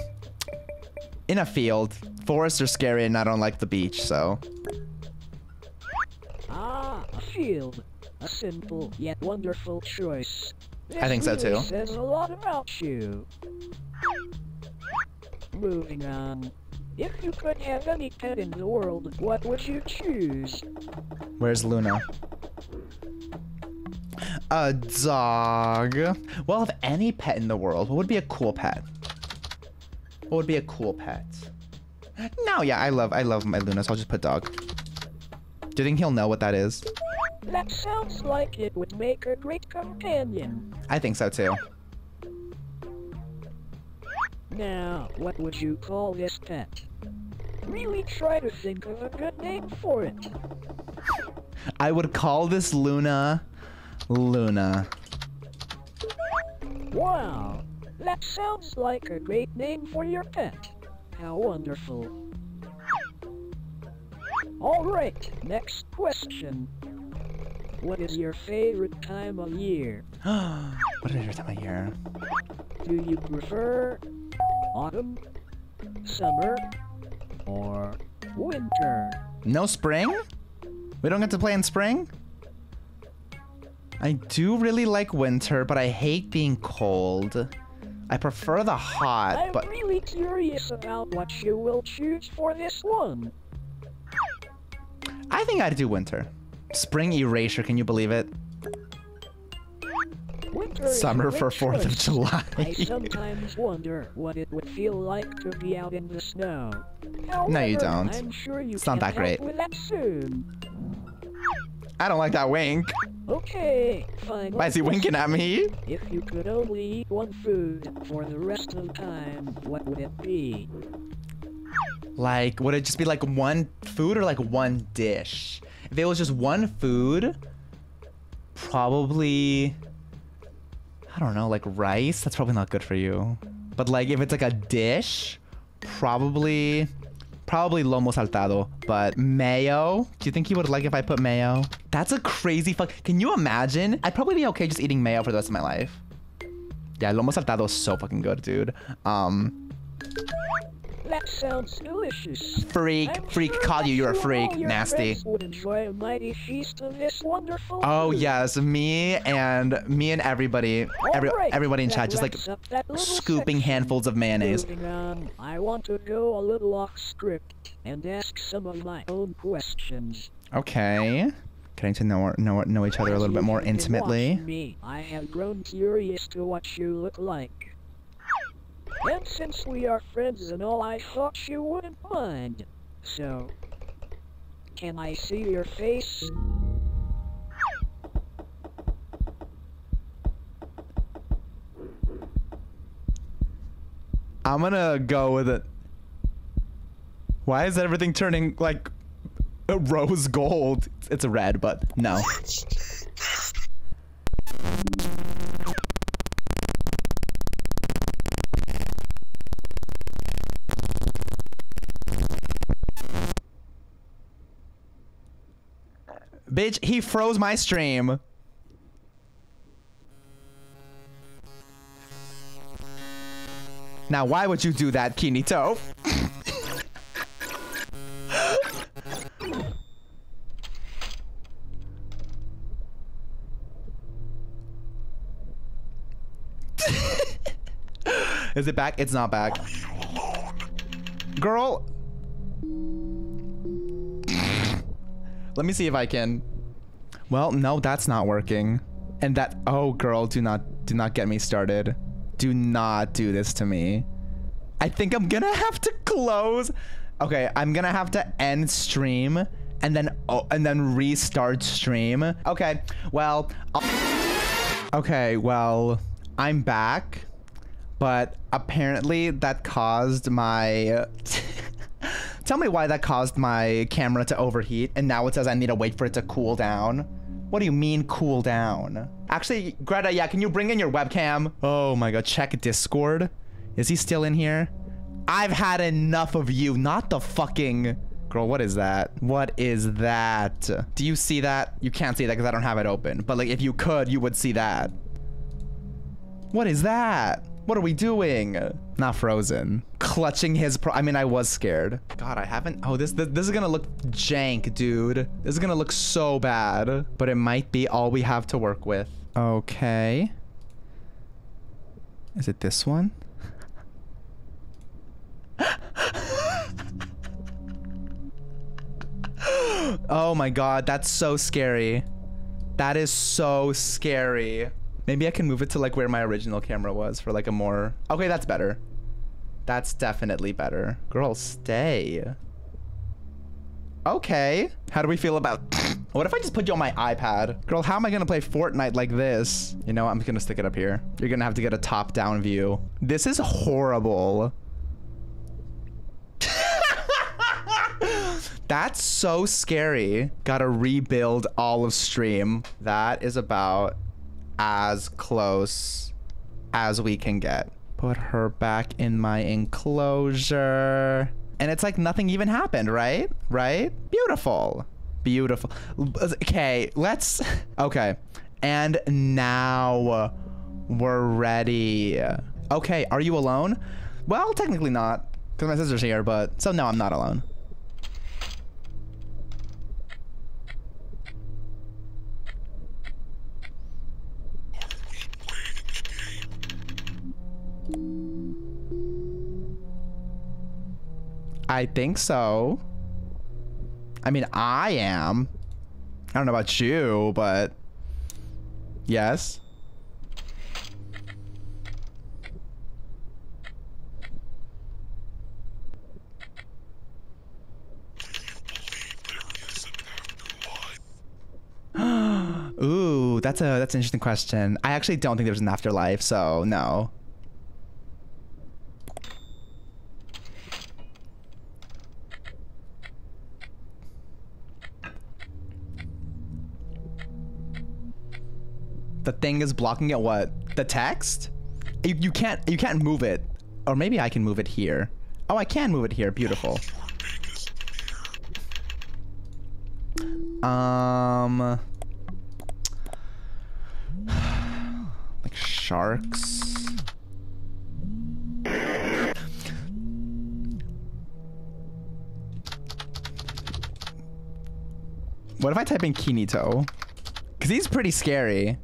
in a field. Forests are scary and I don't like the beach, so Ah, a field. A simple yet wonderful choice. This I think so, too. Says a lot about you. Moving on. If you could have any pet in the world, what would you choose? Where's Luna? A dog. Well, if any pet in the world, what would be a cool pet? What would be a cool pet? No, yeah, I love I love my Luna, so I'll just put dog. Do you think he'll know what that is? That sounds like it would make a great companion. I think so too. Now, what would you call this pet? Really try to think of a good name for it. I would call this Luna Luna. Wow, that sounds like a great name for your pet. How wonderful. Alright, next question. What is your favorite time of year? what is your time of year? Do you prefer autumn, summer, or winter? No spring? We don't get to play in spring? I do really like winter, but I hate being cold. I prefer the hot, I'm but really curious about what you will choose for this one. I think I'd do winter. Spring erasure, can you believe it? Winter Summer for great 4th of. July. I sometimes wonder what it would feel like to be out in the snow. No, you don't. I'm sure you It's not that great. that. I don't like that wink. Okay, fine. Why is he winking at me? If you could only eat one food for the rest of the time, what would it be? Like, would it just be like one food or like one dish? If it was just one food, probably, I don't know, like rice. That's probably not good for you. But like, if it's like a dish, probably, probably lomo saltado. But mayo, do you think you would like if I put mayo? That's a crazy fuck. Can you imagine? I'd probably be okay just eating mayo for the rest of my life. Yeah, lomo saltado is so fucking good, dude. Um, That sounds delicious. freak, I'm freak, sure call you. You're a freak. Nasty. would enjoy a mighty feast of this wonderful Oh food. yes, me and me and everybody, every Alright, everybody in chat, just like wraps up that little scooping section. handfuls of mayonnaise. On, I want to go a little off script and ask some of my own questions. Okay, getting to know know know each other a little bit more intimately. Me, I have grown curious to what you look like. And since we are friends and all, I thought you wouldn't mind. So, can I see your face? I'm gonna go with it. Why is everything turning like rose gold? It's- It's a red, but no. Bitch, he froze my stream. Now, why would you do that, Kinito? Is it back? It's not back. Girl. Let me see if I can. Well, no, that's not working. And that oh girl, do not do not get me started. Do not do this to me. I think I'm gonna have to close. Okay, I'm gonna have to end stream and then oh, and then restart stream. Okay, well, I'll- okay, well, I'm back, but apparently that caused my. Tell me why that caused my camera to overheat, and now it says I need to wait for it to cool down. What do you mean cool down? Actually, Greta, yeah, can you bring in your webcam? Oh my god, check Discord. Is he still in here? I've had enough of you, not the fucking... Girl, what is that? What is that? Do you see that? You can't see that because I don't have it open. But like, if you could, you would see that. What is that? What are we doing? Not frozen. Clutching his I mean, I was scared. God, I haven't- Oh, this, this, this is gonna look jank, dude. This is gonna look so bad. But it might be all we have to work with. Okay. Is it this one? oh my god, that's so scary. That is so scary. Maybe I can move it to like where my original camera was for like a more... Okay, that's better. That's definitely better. Girl, stay. Okay. How do we feel about... what if I just put you on my iPad? Girl, how am I going to play Fortnite like this? You know, I'm going to stick it up here. You're going to have to get a top-down view. This is horrible. That's so scary. Gotta rebuild all of stream. That is about as close as we can get. Put her back in my enclosure. And it's like nothing even happened, right? Right? Beautiful. Beautiful. Okay, let's. Okay. And now we're ready. Okay, are you alone? Well, technically not, because my sister's here, but. So, no, I'm not alone. I think so. I mean, I am. I don't know about you, but yes. Ooh, that's a that's an interesting question. I actually don't think there's an afterlife, so no. The thing is blocking it what? The text? You, you can't you can't move it. Or maybe I can move it here. Oh, I can move it here. Beautiful. Um like sharks. What if I type in Kinito? Cause he's pretty scary.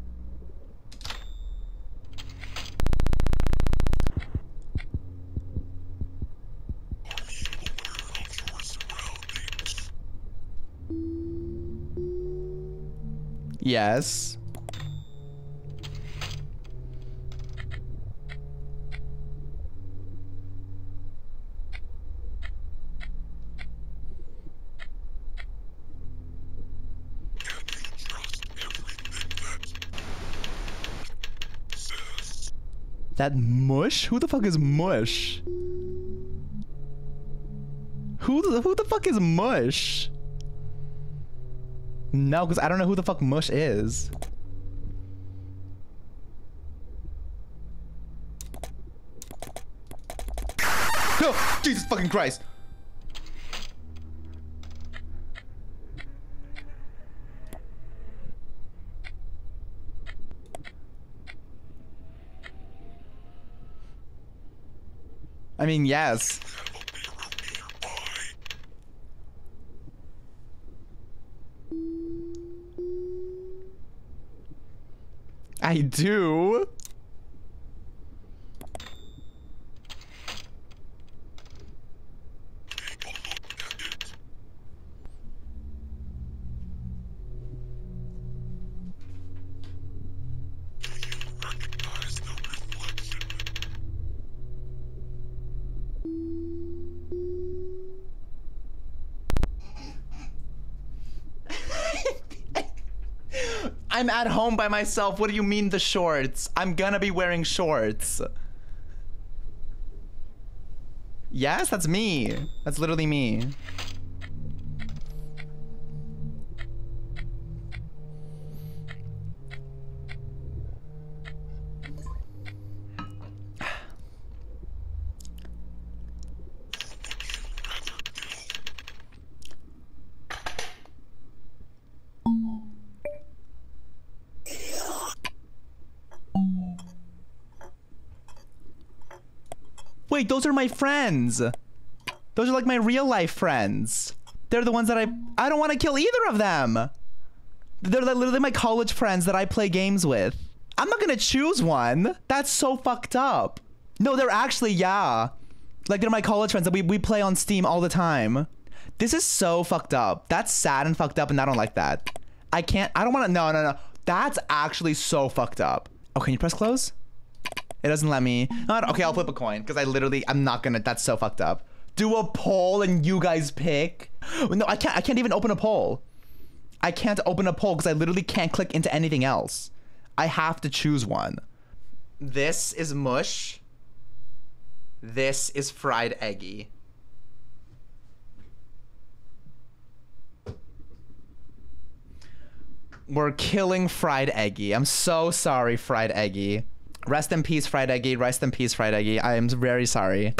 Yes. That mush? Who the fuck is mush? Who the, who the fuck is mush? No, because I don't know who the fuck Mush is. Oh, Jesus fucking Christ. I mean, yes. I do. I'm at home by myself. What do you mean the shorts? I'm gonna be wearing shorts. Yes, that's me. That's literally me. Wait, those are my friends. Those are like my real life friends. They're the ones that I I don't want to kill either of them. They're like literally my college friends that I play games with. I'm not gonna choose one. That's so fucked up. No, they're actually yeah. Like they're my college friends that we, we play on Steam all the time. This is so fucked up. That's sad and fucked up and I don't like that. I can't I don't wanna no no no. That's actually so fucked up. Oh, can you press close? It doesn't let me. Okay, I'll flip a coin because I literally, I'm not gonna, that's so fucked up. Do a poll and you guys pick. No, I can't, I can't even open a poll. I can't open a poll because I literally can't click into anything else. I have to choose one. This is mush. This is fried eggy. We're killing fried eggy. I'm so sorry, fried eggy. Rest in peace, Fried Eggy. Rest in peace, Fried Eggy. I am very sorry.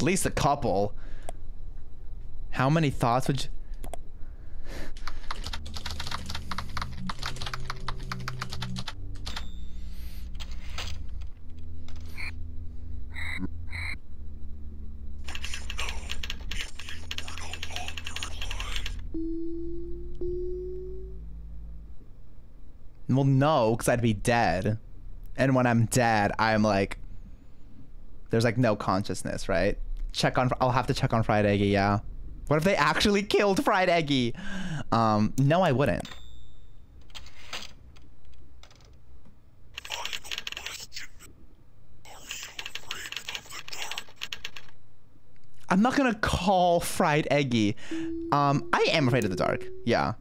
At least a couple. How many thoughts would you... Well, no, because I'd be dead. And when I'm dead, I'm like, there's like no consciousness, right? Check on, I'll have to check on Fried Eggy, yeah. What if they actually killed Fried Eggy? Um, no, I wouldn't. I'm not gonna call Fried Eggy. Um, I am afraid of the dark. Yeah.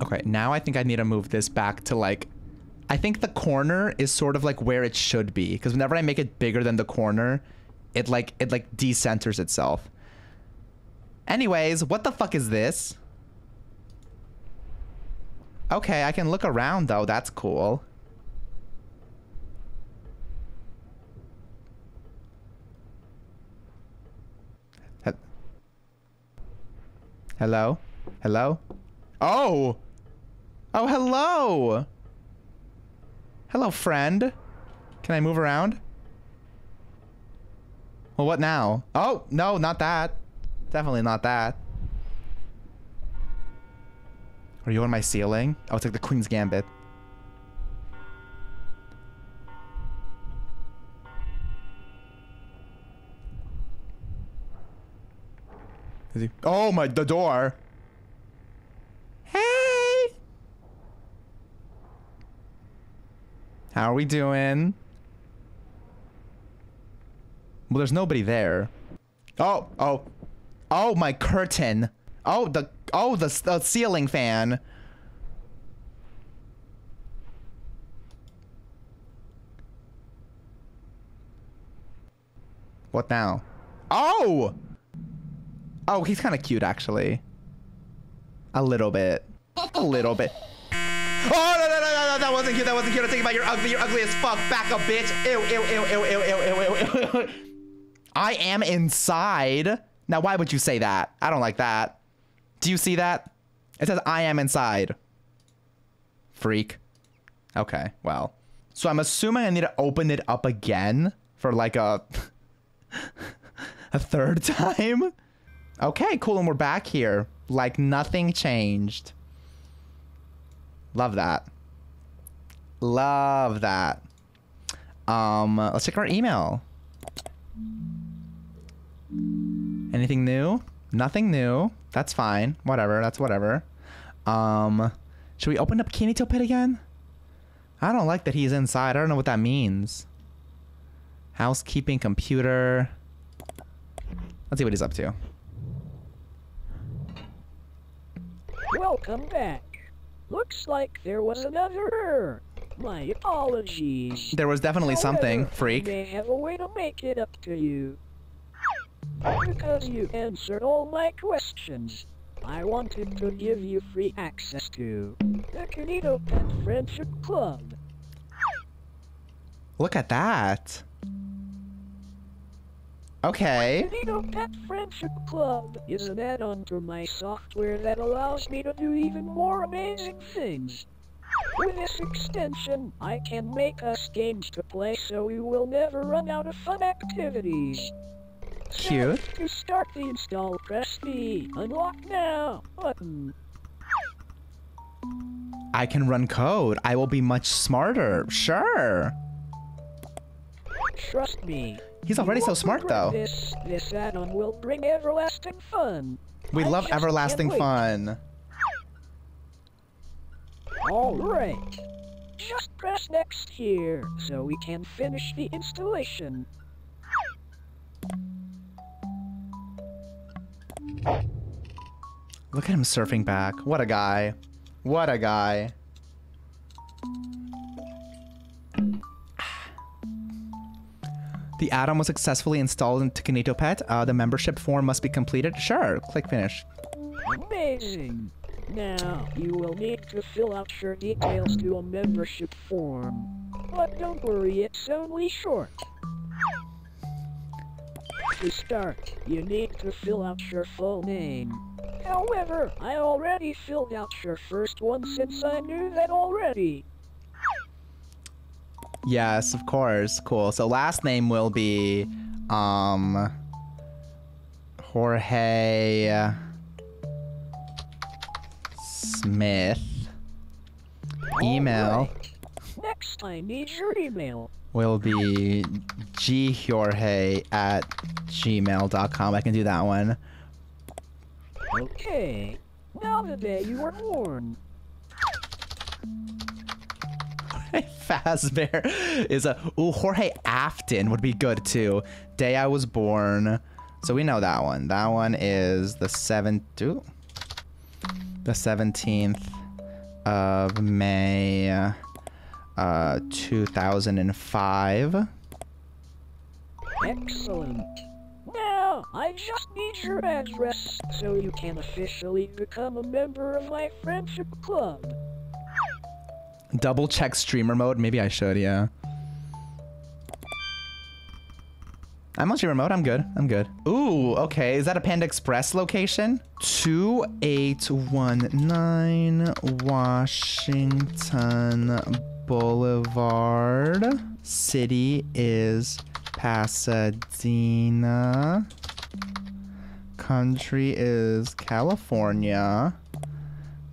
Okay, now I think I need to move this back to like, I think the corner is sort of like where it should be because whenever I make it bigger than the corner, it like it like decenters itself. Anyways, what the fuck is this? Okay, I can look around though. That's cool. Hello? Hello? Oh! Oh, hello! Hello, friend. Can I move around? Well, what now? Oh, no, not that. Definitely not that. Are you on my ceiling? Oh, it's like the Queen's Gambit. Is he? Oh my, the door. Hey! How are we doing? Well, there's nobody there. Oh, oh. Oh, my curtain. Oh, the oh, the, the ceiling fan. What now? Oh! Oh, he's kind of cute, actually. A little bit. A little bit. Oh, no, no, no, no, that wasn't cute. That wasn't cute. I'm thinking about your ugly. You're ugly as fuck. Back up, bitch. Ew, ew, ew, ew, ew, ew, ew, ew. I am inside. Now, why would you say that? I don't like that. Do you see that? It says I am inside. Freak. Okay, well. So I'm assuming I need to open it up again for like a... a third time? Okay, cool, and we're back here. Like nothing changed. Love that. Love that. Um, let's check our email. Anything new? Nothing new. That's fine. Whatever. That's whatever. Um, should we open up Kinito Pet again? I don't like that he's inside. I don't know what that means. Housekeeping computer. Let's see what he's up to. Welcome back. Looks like there was another error. My apologies. There was definitely something, However, freak. I have a way to make it up to you. Because you answered all my questions, I wanted to give you free access to the Kinito Pet Friendship Club. Look at that. Okay. Kinito Pet Friendship Club is an add-on to my software that allows me to do even more amazing things. With this extension, I can make us games to play so we will never run out of fun activities. Cute. To start the install, press the Unlock Now button. I can run code. I will be much smarter. Sure. Trust me. He's already so smart, though. This, this add-on will bring everlasting fun. We I love everlasting fun. Alright. Just press next here, so we can finish the installation. Look at him surfing back. What a guy. What a guy. The add-on was successfully installed into KinitoPet. Uh, the membership form must be completed. Sure, click finish. Amazing! Now, you will need to fill out your details to a membership form. But don't worry, it's only short. To start, you need to fill out your full name. However, I already filled out your first one since I knew that already. Yes, of course. Cool. So last name will be um Jorge Smith. Email Alright. Next, I need your email. will be gjorge at gmail.com. I can do that one. Okay. Now the day you were born. Fazbear is a ooh Jorge Afton would be good too. Day I was born. So we know that one. That one is the seventh ooh, the seventeenth of May uh 2005. Excellent. Now, I just need your address so you can officially become a member of my friendship club. Double check streamer mode. Maybe I should, yeah. I'm on streamer mode. I'm good. I'm good. Ooh, okay. Is that a Panda Express location? 2819 Washington Boulevard. City is Pasadena. Country is California.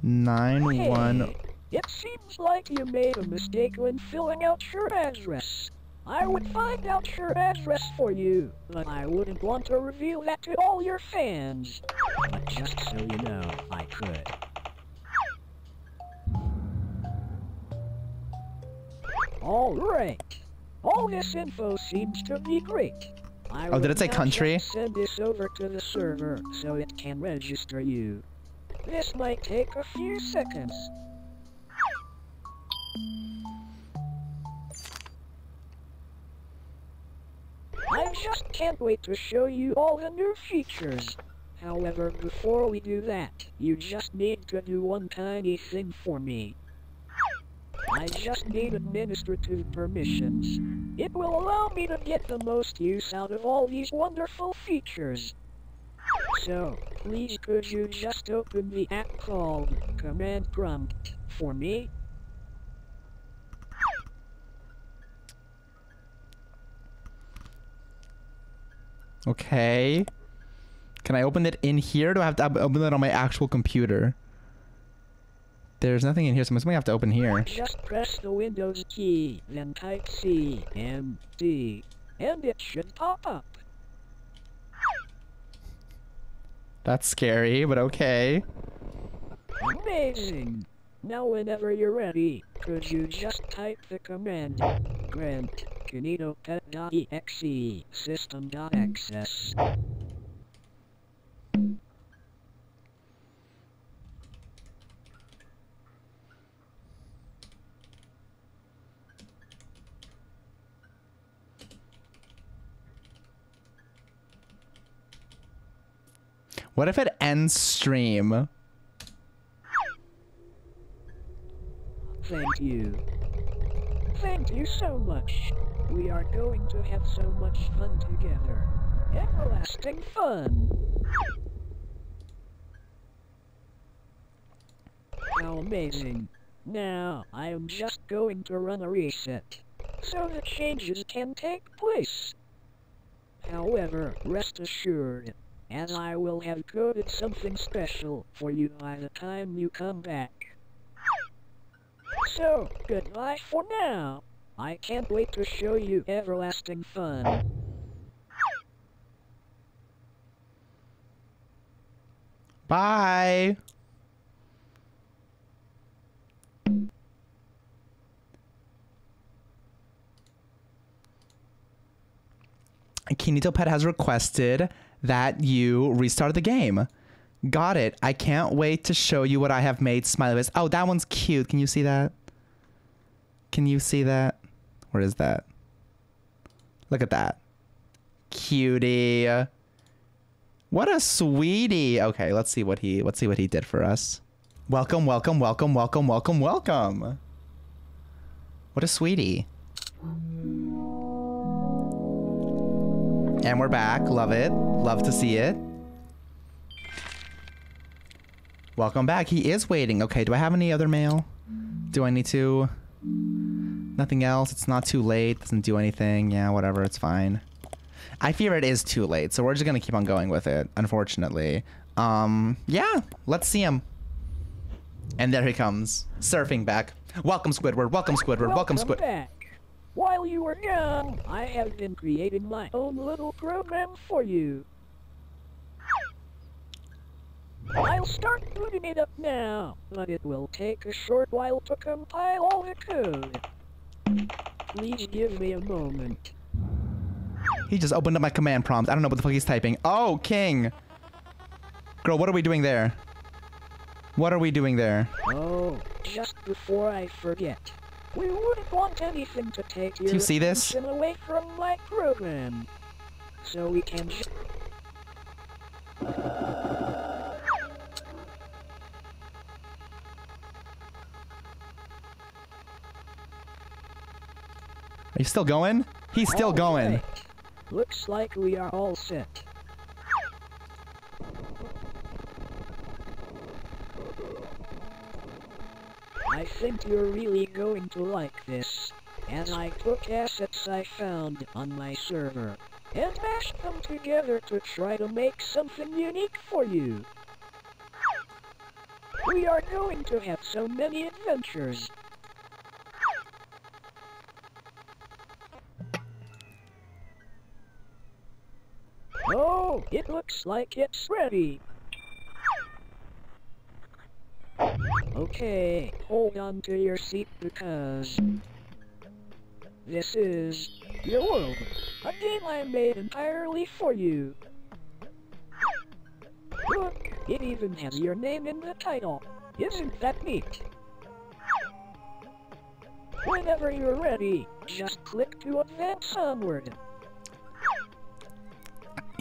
Nine one. Hey, it seems like you made a mistake when filling out your address. I would find out your address for you, but I wouldn't want to reveal that to all your fans. But just so you know, I could. Alright. All this info seems to be great. I Oh, did it say country? Send this over to the server so it can register you. This might take a few seconds. I just can't wait to show you all the new features. However, before we do that, you just need to do one tiny thing for me. I just need administrative permissions. It will allow me to get the most use out of all these wonderful features. So, please could you just open the app called Command Prompt for me? Okay. Can I open it in here? Do I have to open it on my actual computer? There's nothing in here, so I'm gonna have to open here. Just press the Windows key, then type C M D, and it should pop up. That's scary, but okay. Amazing! Now whenever you're ready, could you just type the command grant kinitopet.exe system.access. What if it ends stream? Thank you. Thank you so much. We are going to have so much fun together. Everlasting fun. How amazing. Now, I am just going to run a reset. So the changes can take place. However, rest assured, as I will have coded something special for you by the time you come back. So, goodbye for now. I can't wait to show you everlasting fun. Bye. KinitoPet has requested that you restart the game. Got it. I can't wait to show you what I have made. Smiley face. Oh, that one's cute. Can you see that? Can you see that? Where is that? Look at that. Cutie. What a sweetie. Okay, let's see what he let's see what he did for us. Welcome, welcome, welcome, welcome, welcome, welcome. What a sweetie. And we're back. Love it. Love to see it. Welcome back. He is waiting. Okay, do I have any other mail? Do I need to? Nothing else. It's not too late. Doesn't do anything. Yeah, whatever. It's fine. I fear it is too late, so we're just gonna keep on going with it, unfortunately. Um, yeah, let's see him. And there he comes, surfing back. Welcome, Squidward. Welcome, Squidward. Welcome, Squid. back. While you were gone, I have been creating my own little program for you. I'll start booting it up now, but it will take a short while to compile all the code. Please give me a moment. He just opened up my command prompt. I don't know what the fuck he's typing. Oh, King. Girl, what are we doing there? What are we doing there? Oh, just before I forget. We wouldn't want anything to take your you see this? away from my program. So we can sh- Are you still going? He's still All going. Looks like we are all set. I think you're really going to like this. And I took assets I found on my server and mashed them together to try to make something unique for you. We are going to have so many adventures. Oh, it looks like it's ready. Okay, hold on to your seat because this is your world, a game I made entirely for you. Look, it even has your name in the title. Isn't that neat? Whenever you're ready, just click to advance onward.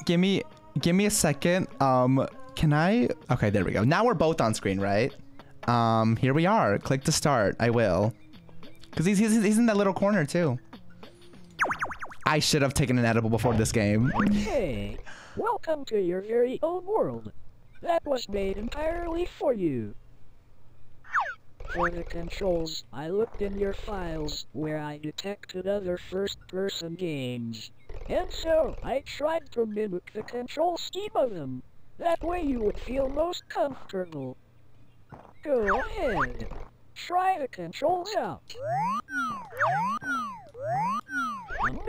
Give me, give me a second. Um, can I? Okay, there we go. Now we're both on screen, right? Um, here we are. Click to start. I will. Cause he's, he's, he's in that little corner too. I should have taken an edible before this game. Hey, welcome to your very own world. That was made entirely for you. For the controls, I looked in your files where I detected other first-person games. And so, I tried to mimic the control scheme of them. That way you would feel most comfortable. Go ahead. Try the controls out.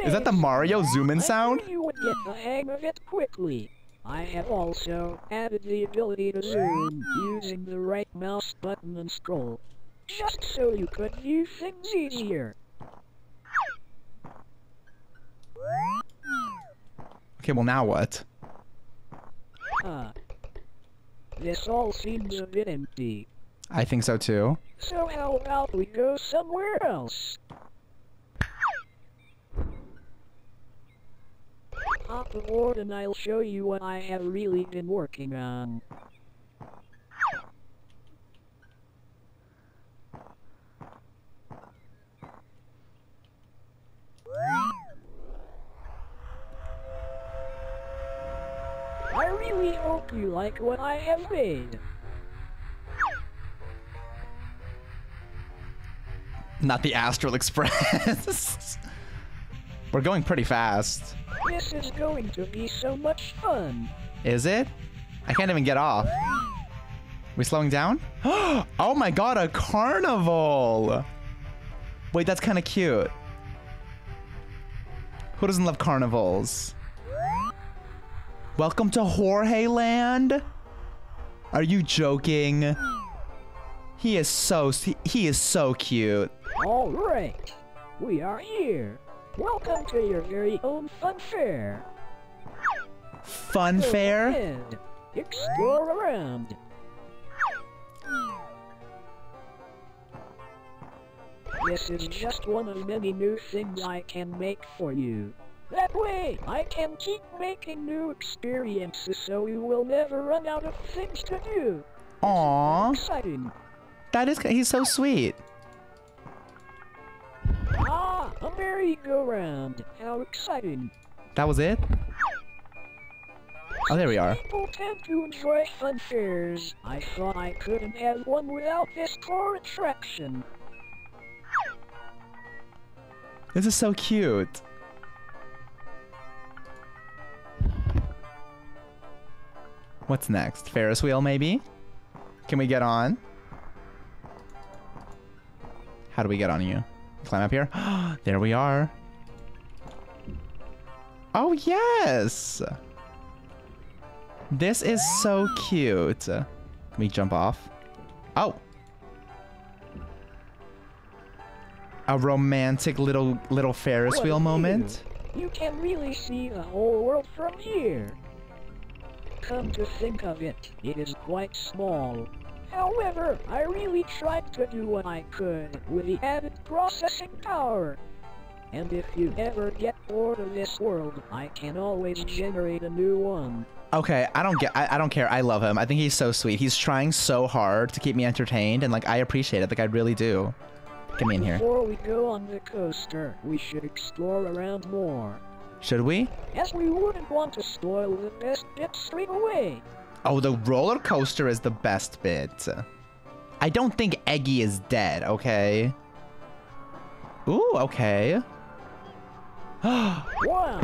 Is that the Mario zoom in sound? you would get the hang of it quickly. I have also added the ability to zoom using the right mouse button and scroll, just so you could view things easier. Okay, well now what? Ah. Huh. This all seems a bit empty. I think so too. So how about we go somewhere else? Hop aboard and I'll show you what I have really been working on. I really hope you like what I have made. Not the Astral Express. We're going pretty fast. This is going to be so much fun. Is it? I can't even get off. We slowing down? oh my god, a carnival! Wait, that's kind of cute. Who doesn't love carnivals? Welcome to Jorge Land? Are you joking? He is so he, is so cute. All right, we are here. Welcome to your very own fun fair. Fun Go fair? ahead. explore around. This is just one of many new things I can make for you. That way, I can keep making new experiences so you will never run out of things to do. Aww. Exciting. That is, he's so sweet. Ah, a merry-go-round. How exciting. That was it? Oh, there we are. People tend to enjoy fun fairs. I thought I couldn't have one without this core attraction. This is so cute. What's next? Ferris wheel, maybe? Can we get on? How do we get on you? Climb up here? there we are. Oh, yes! This is so cute. Can we jump off? Oh! A romantic little little Ferris wheel moment. You can really see the whole world from here. Come to think of it, it is quite small. However, I really tried to do what I could with the added processing power. And if you ever get bored of this world, I can always generate a new one. Okay, I don't get. I, I don't care. I love him. I think he's so sweet. He's trying so hard to keep me entertained, and like I appreciate it. Like I really do. Get me in here. Before we go on the coaster, we should explore around more. Should we? Yes, we wouldn't want to spoil the best bit straight away. Oh, the roller coaster is the best bit. I don't think Eggy is dead. Okay. Ooh. Okay. Wow!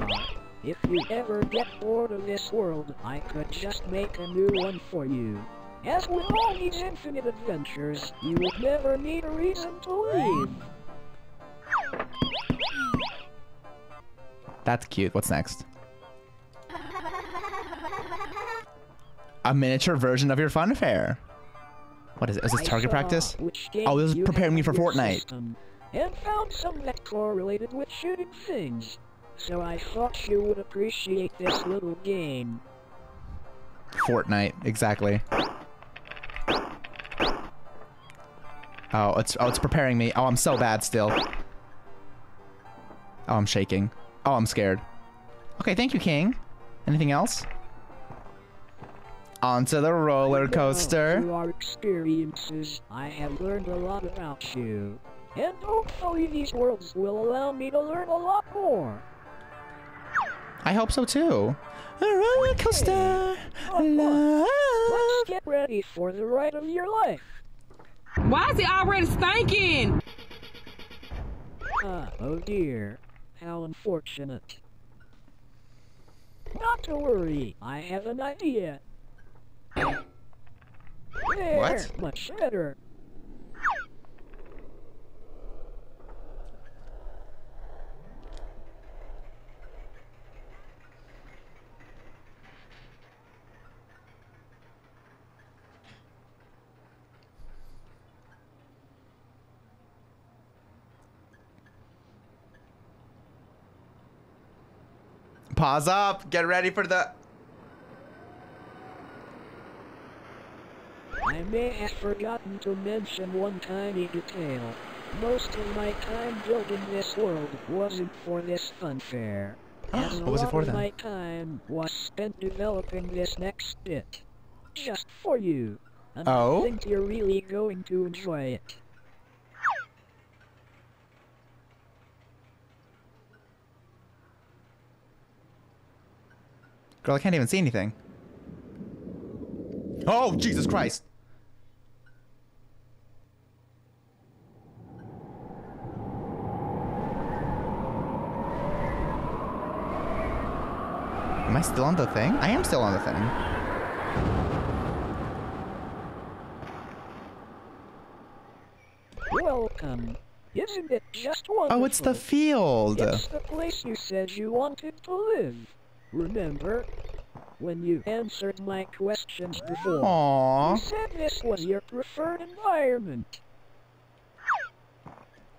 If you ever get bored of this world, I could just make a new one for you. As with all these infinite adventures, you would never need a reason to leave. That's cute. What's next? A miniature version of your fun fair. What is it? Is this target practice? Oh, this is preparing me for Fortnite. And found some that correlated with shooting things. So I thought you would appreciate this little game. Fortnite, exactly. Oh, it's oh, it's preparing me. Oh, I'm so bad still. Oh, I'm shaking. Oh, I'm scared. Okay, thank you, King. Anything else? Onto the roller coaster. Through our experiences, I have learned a lot about you. And hopefully these worlds will allow me to learn a lot more. I hope so too. A roller coaster. Let's get ready for the ride of your life. Why is it already stinking? Ah, oh dear. How unfortunate. Not to worry, I have an idea. There, What? much better. Pause up. Get ready for the. I may have forgotten to mention one tiny detail. Most of my time building this world wasn't for this fun fair. What was it for of then? my time was spent developing this next bit. Just for you. And Oh? I think you're really going to enjoy it. Girl, I can't even see anything. Oh, Jesus Christ. Am I still on the thing? I am still on the thing. Welcome. Isn't it just wonderful? Oh, it's the field. It's the place you said you wanted to live. Remember? When you answered my questions before. You said this was your preferred environment.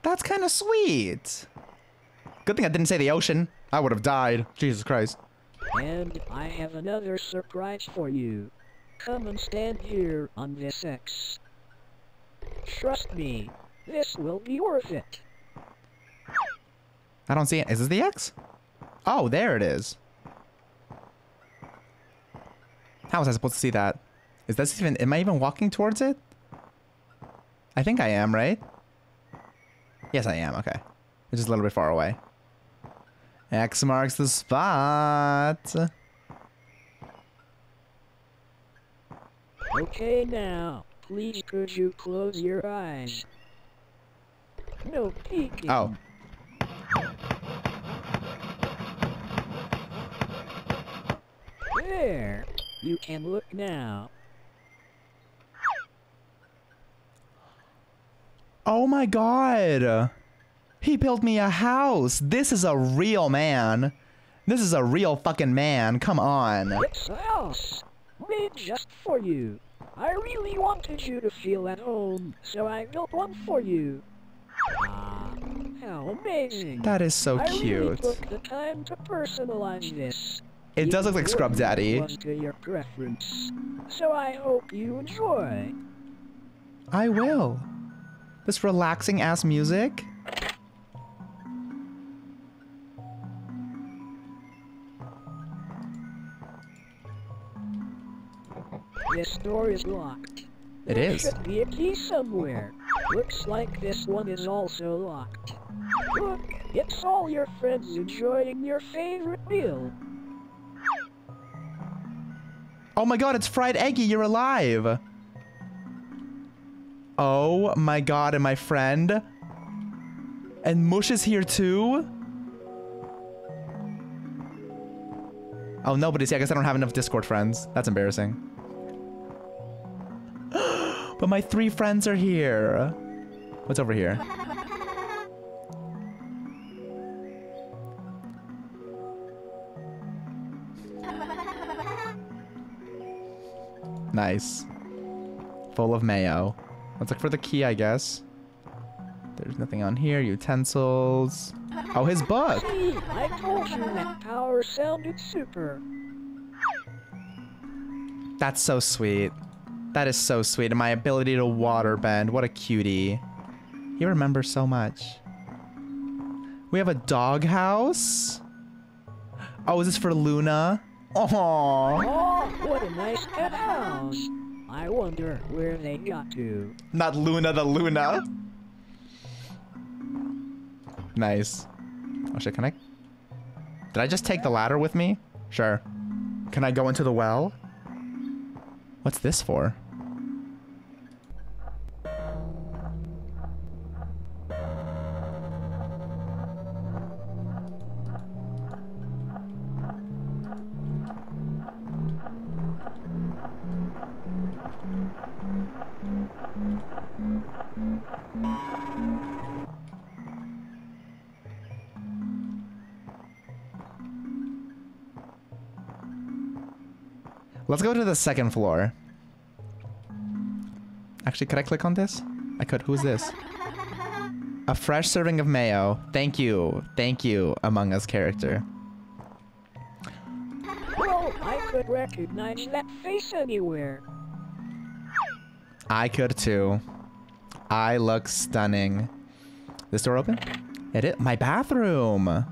That's kind of sweet. Good thing I didn't say the ocean. I would have died. Jesus Christ. And I have another surprise for you. come and stand here on this X. Trust me, this will be worth it. I don't see it. Is this the X? Oh, there it is. How was I supposed to see that? Is this even, am I even walking towards it? I think I am, right? Yes, I am. Okay. It's just a little bit far away. X marks the spot. Okay now, please could you close your eyes? No peeking. Oh. There. You can look now. Oh my god. He built me a house. This is a real man. This is a real fucking man. Come on. It's house. Made just for you. I really wanted you to feel at home, so I built one for you. Ah, how amazing. That is so I really took the time to personalize this. It does look like Scrub Daddy. it was to your preference. So I hope you enjoy. I will. This relaxing ass music. This door is locked. It There is. should be a key somewhere. Looks like this one is also locked. Look, it's all your friends enjoying your favorite meal. Oh my god, it's Fried Eggy, you're alive! Oh my god, and my friend? And Mush is here too? Oh, nobody's here. I guess I don't have enough Discord friends. That's embarrassing. but my three friends are here. What's over here? Nice. Full of mayo. Let's look for the key, I guess. There's nothing on here. Utensils. Oh, his book. See, I told you that power sounded super. That's so sweet. That is so sweet. And my ability to water bend. What a cutie. He remembers so much. We have a doghouse. Oh, is this for Luna? Aww. Oh, what a nice house. I wonder where they got to. Not Luna the Luna. Nice. Oh shit, can I? Did I just take the ladder with me? Sure. Can I go into the well? What's this for? Let's go to the second floor. Actually, could I click on this? I could. Who's this? A fresh serving of mayo. Thank you. Thank you, Among Us character. Well, I could recognize that face anywhere. I could too. I look stunning. This door open? It is. My bathroom.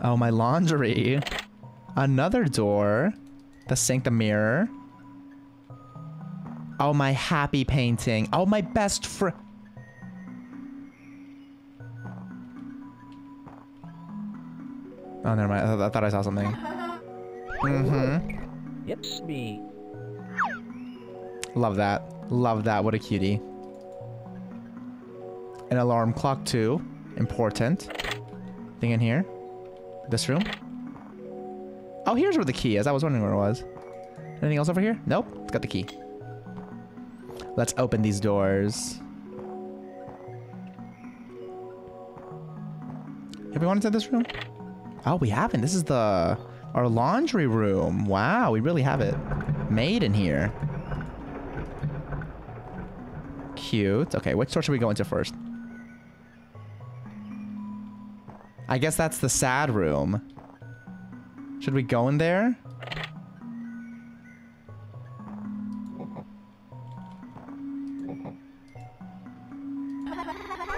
Oh, my laundry. Another door. The sink, the mirror. Oh, my happy painting. Oh, my best friend. Oh, never mind. I, th- I thought I saw something. Mm-hmm. It's me. Love that. Love that. What a cutie. An alarm clock too. Important. Thing in here. This room. Oh, here's where the key is. I was wondering where it was. Anything else over here? Nope. It's got the key. Let's open these doors. Have we into this room? Oh, we haven't. This is the our laundry room. Wow, we really have it made in here. Cute. Okay, which door should we go into first? I guess that's the sad room. Should we go in there?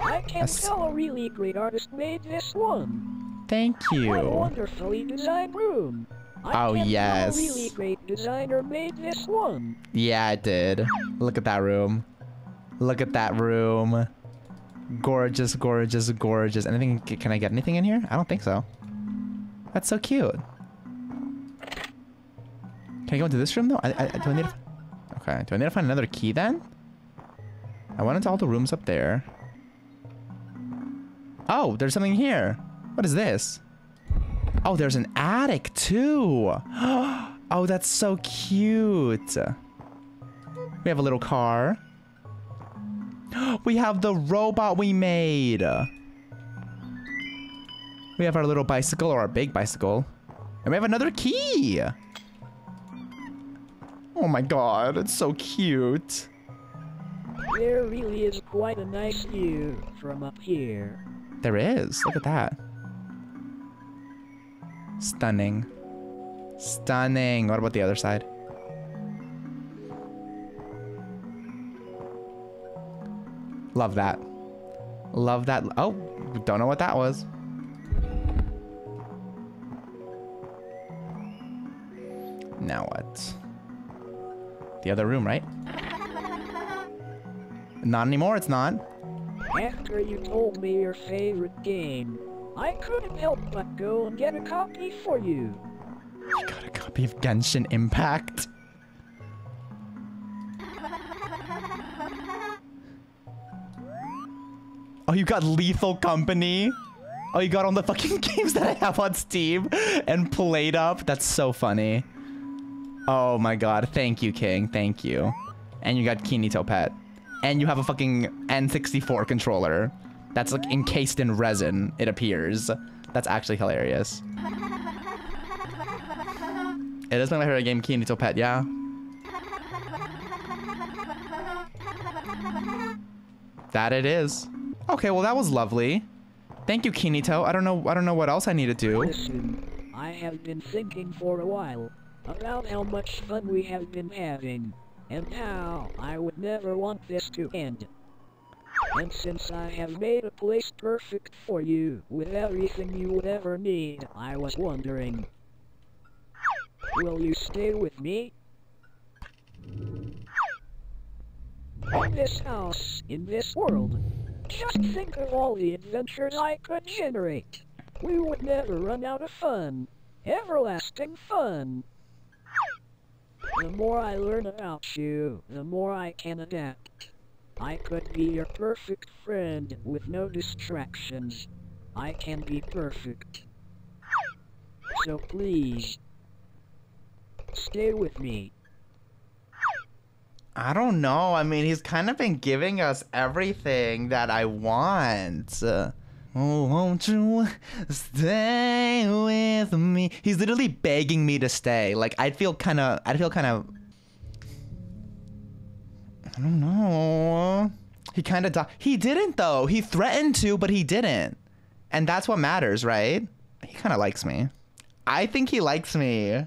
I can That's... tell a really great artist made this one. Thank you. What a wonderfully designed room. I oh yes. really great designer made this one. Yeah, I did. Look at that room. Look at that room. Gorgeous, gorgeous, gorgeous. Anything? Can I get anything in here? I don't think so. That's so cute. Can I go into this room though? I, I, do I need to... Okay, do I need to find another key then? I went into all the rooms up there. Oh, there's something here. What is this? Oh, there's an attic too. Oh, that's so cute. We have a little car. We have the robot we made. We have our little bicycle or our big bicycle. And we have another key. Oh my god, it's so cute. There really is quite a nice view from up here. There is. Look at that. Stunning. Stunning. What about the other side? Love that. Love that. Oh, don't know what that was. Now what? The other room, right? Not anymore, it's not. After you told me your favorite game, I couldn't help but go and get a copy for you. You got a copy of Genshin Impact? Oh, you got Lethal Company? Oh, you got all the fucking games that I have on Steam and played up? That's so funny. Oh my god, thank you, King. Thank you. And you got Kinito Pet. And you have a fucking N64 controller. That's like encased in resin, it appears. That's actually hilarious. It is my favorite game, Kinito Pet, yeah. That it is. Okay, well that was lovely. Thank you, Kinito. I don't know I don't know what else I need to do. Listen, I have been thinking for a while about how much fun we have been having, and how I would never want this to end. And since I have made a place perfect for you, with everything you would ever need, I was wondering, will you stay with me? In this house, in this world, just think of all the adventures I could generate. We would never run out of fun. Everlasting fun. The more I learn about you, the more I can adapt. I could be your perfect friend with no distractions. I can be perfect. So please, stay with me. I don't know. I mean, he's kind of been giving us everything that I want. Uh, oh, won't you stay with me? He's literally begging me to stay. Like, I'd feel kind of, I'd feel kind of, I don't know. He kind of, di- he didn't though. He threatened to, but he didn't. And that's what matters, right? He kind of likes me. I think he likes me.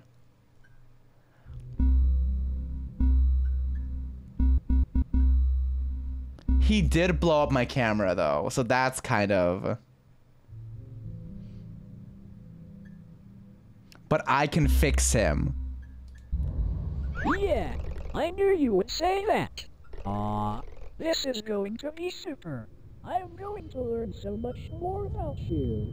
He did blow up my camera though, so that's kind of. But I can fix him. Yeah, I knew you would say that. Aw, this is going to be super. I'm going to learn so much more about you.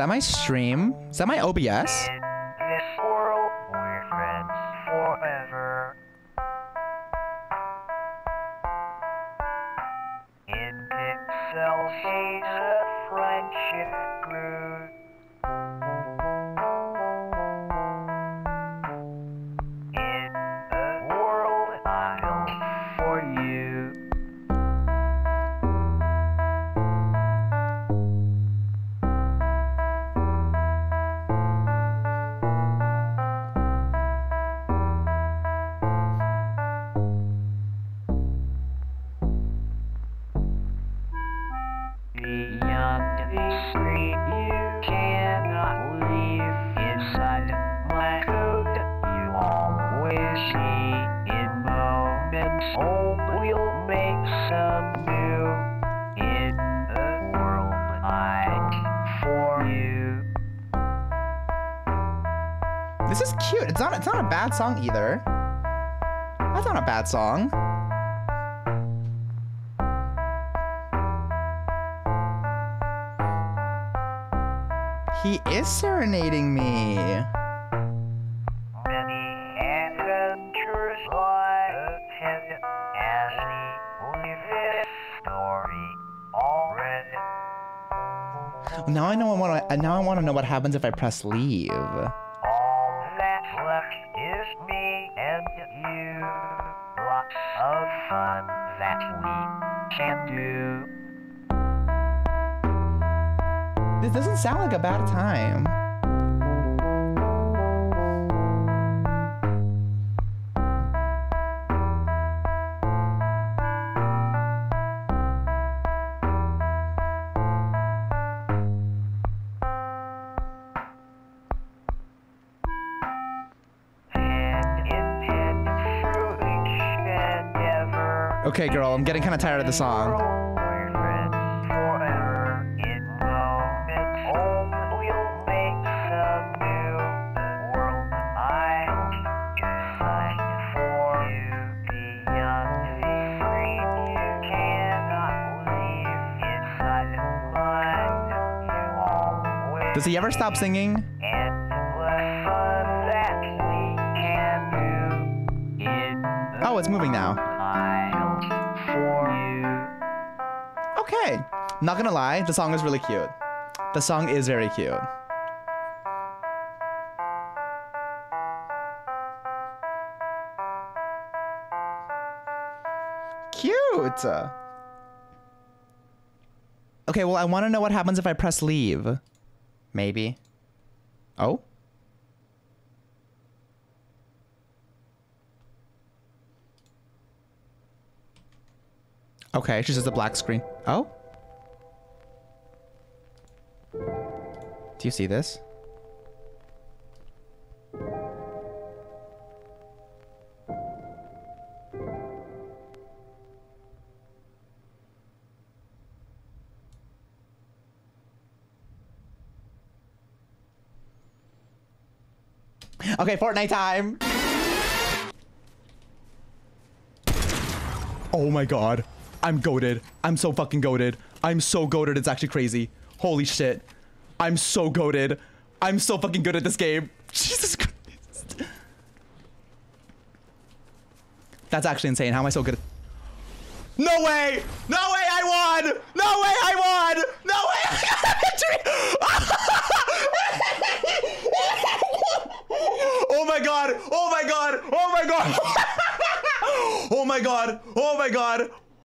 That my stream? Is that my OBS? Song. He is serenading me. Many adventures lie ahead as we leave this story already. Now I know I want to. Now I want to know what happens if I press leave. This doesn't sound like a bad time. I'm getting kind of tired of the song. Does he ever stop singing? Oh, it's moving now. Not gonna lie, the song is really cute. The song is very cute. Cute. Okay, well, I want to know what happens if I press leave. Maybe. Oh? Okay, she says a black screen. Oh? Do you see this? Okay, Fortnite time. Oh my god. I'm goaded. I'm so fucking goaded. I'm so goaded. It's actually crazy. Holy shit. I'm so goaded. I'm so fucking good at this game. Jesus Christ. That's actually insane. How am I so good at... No way! No way I won! No way I won! No way I got a victory! oh my god! Oh my god! Oh my god! oh my god! Oh my god!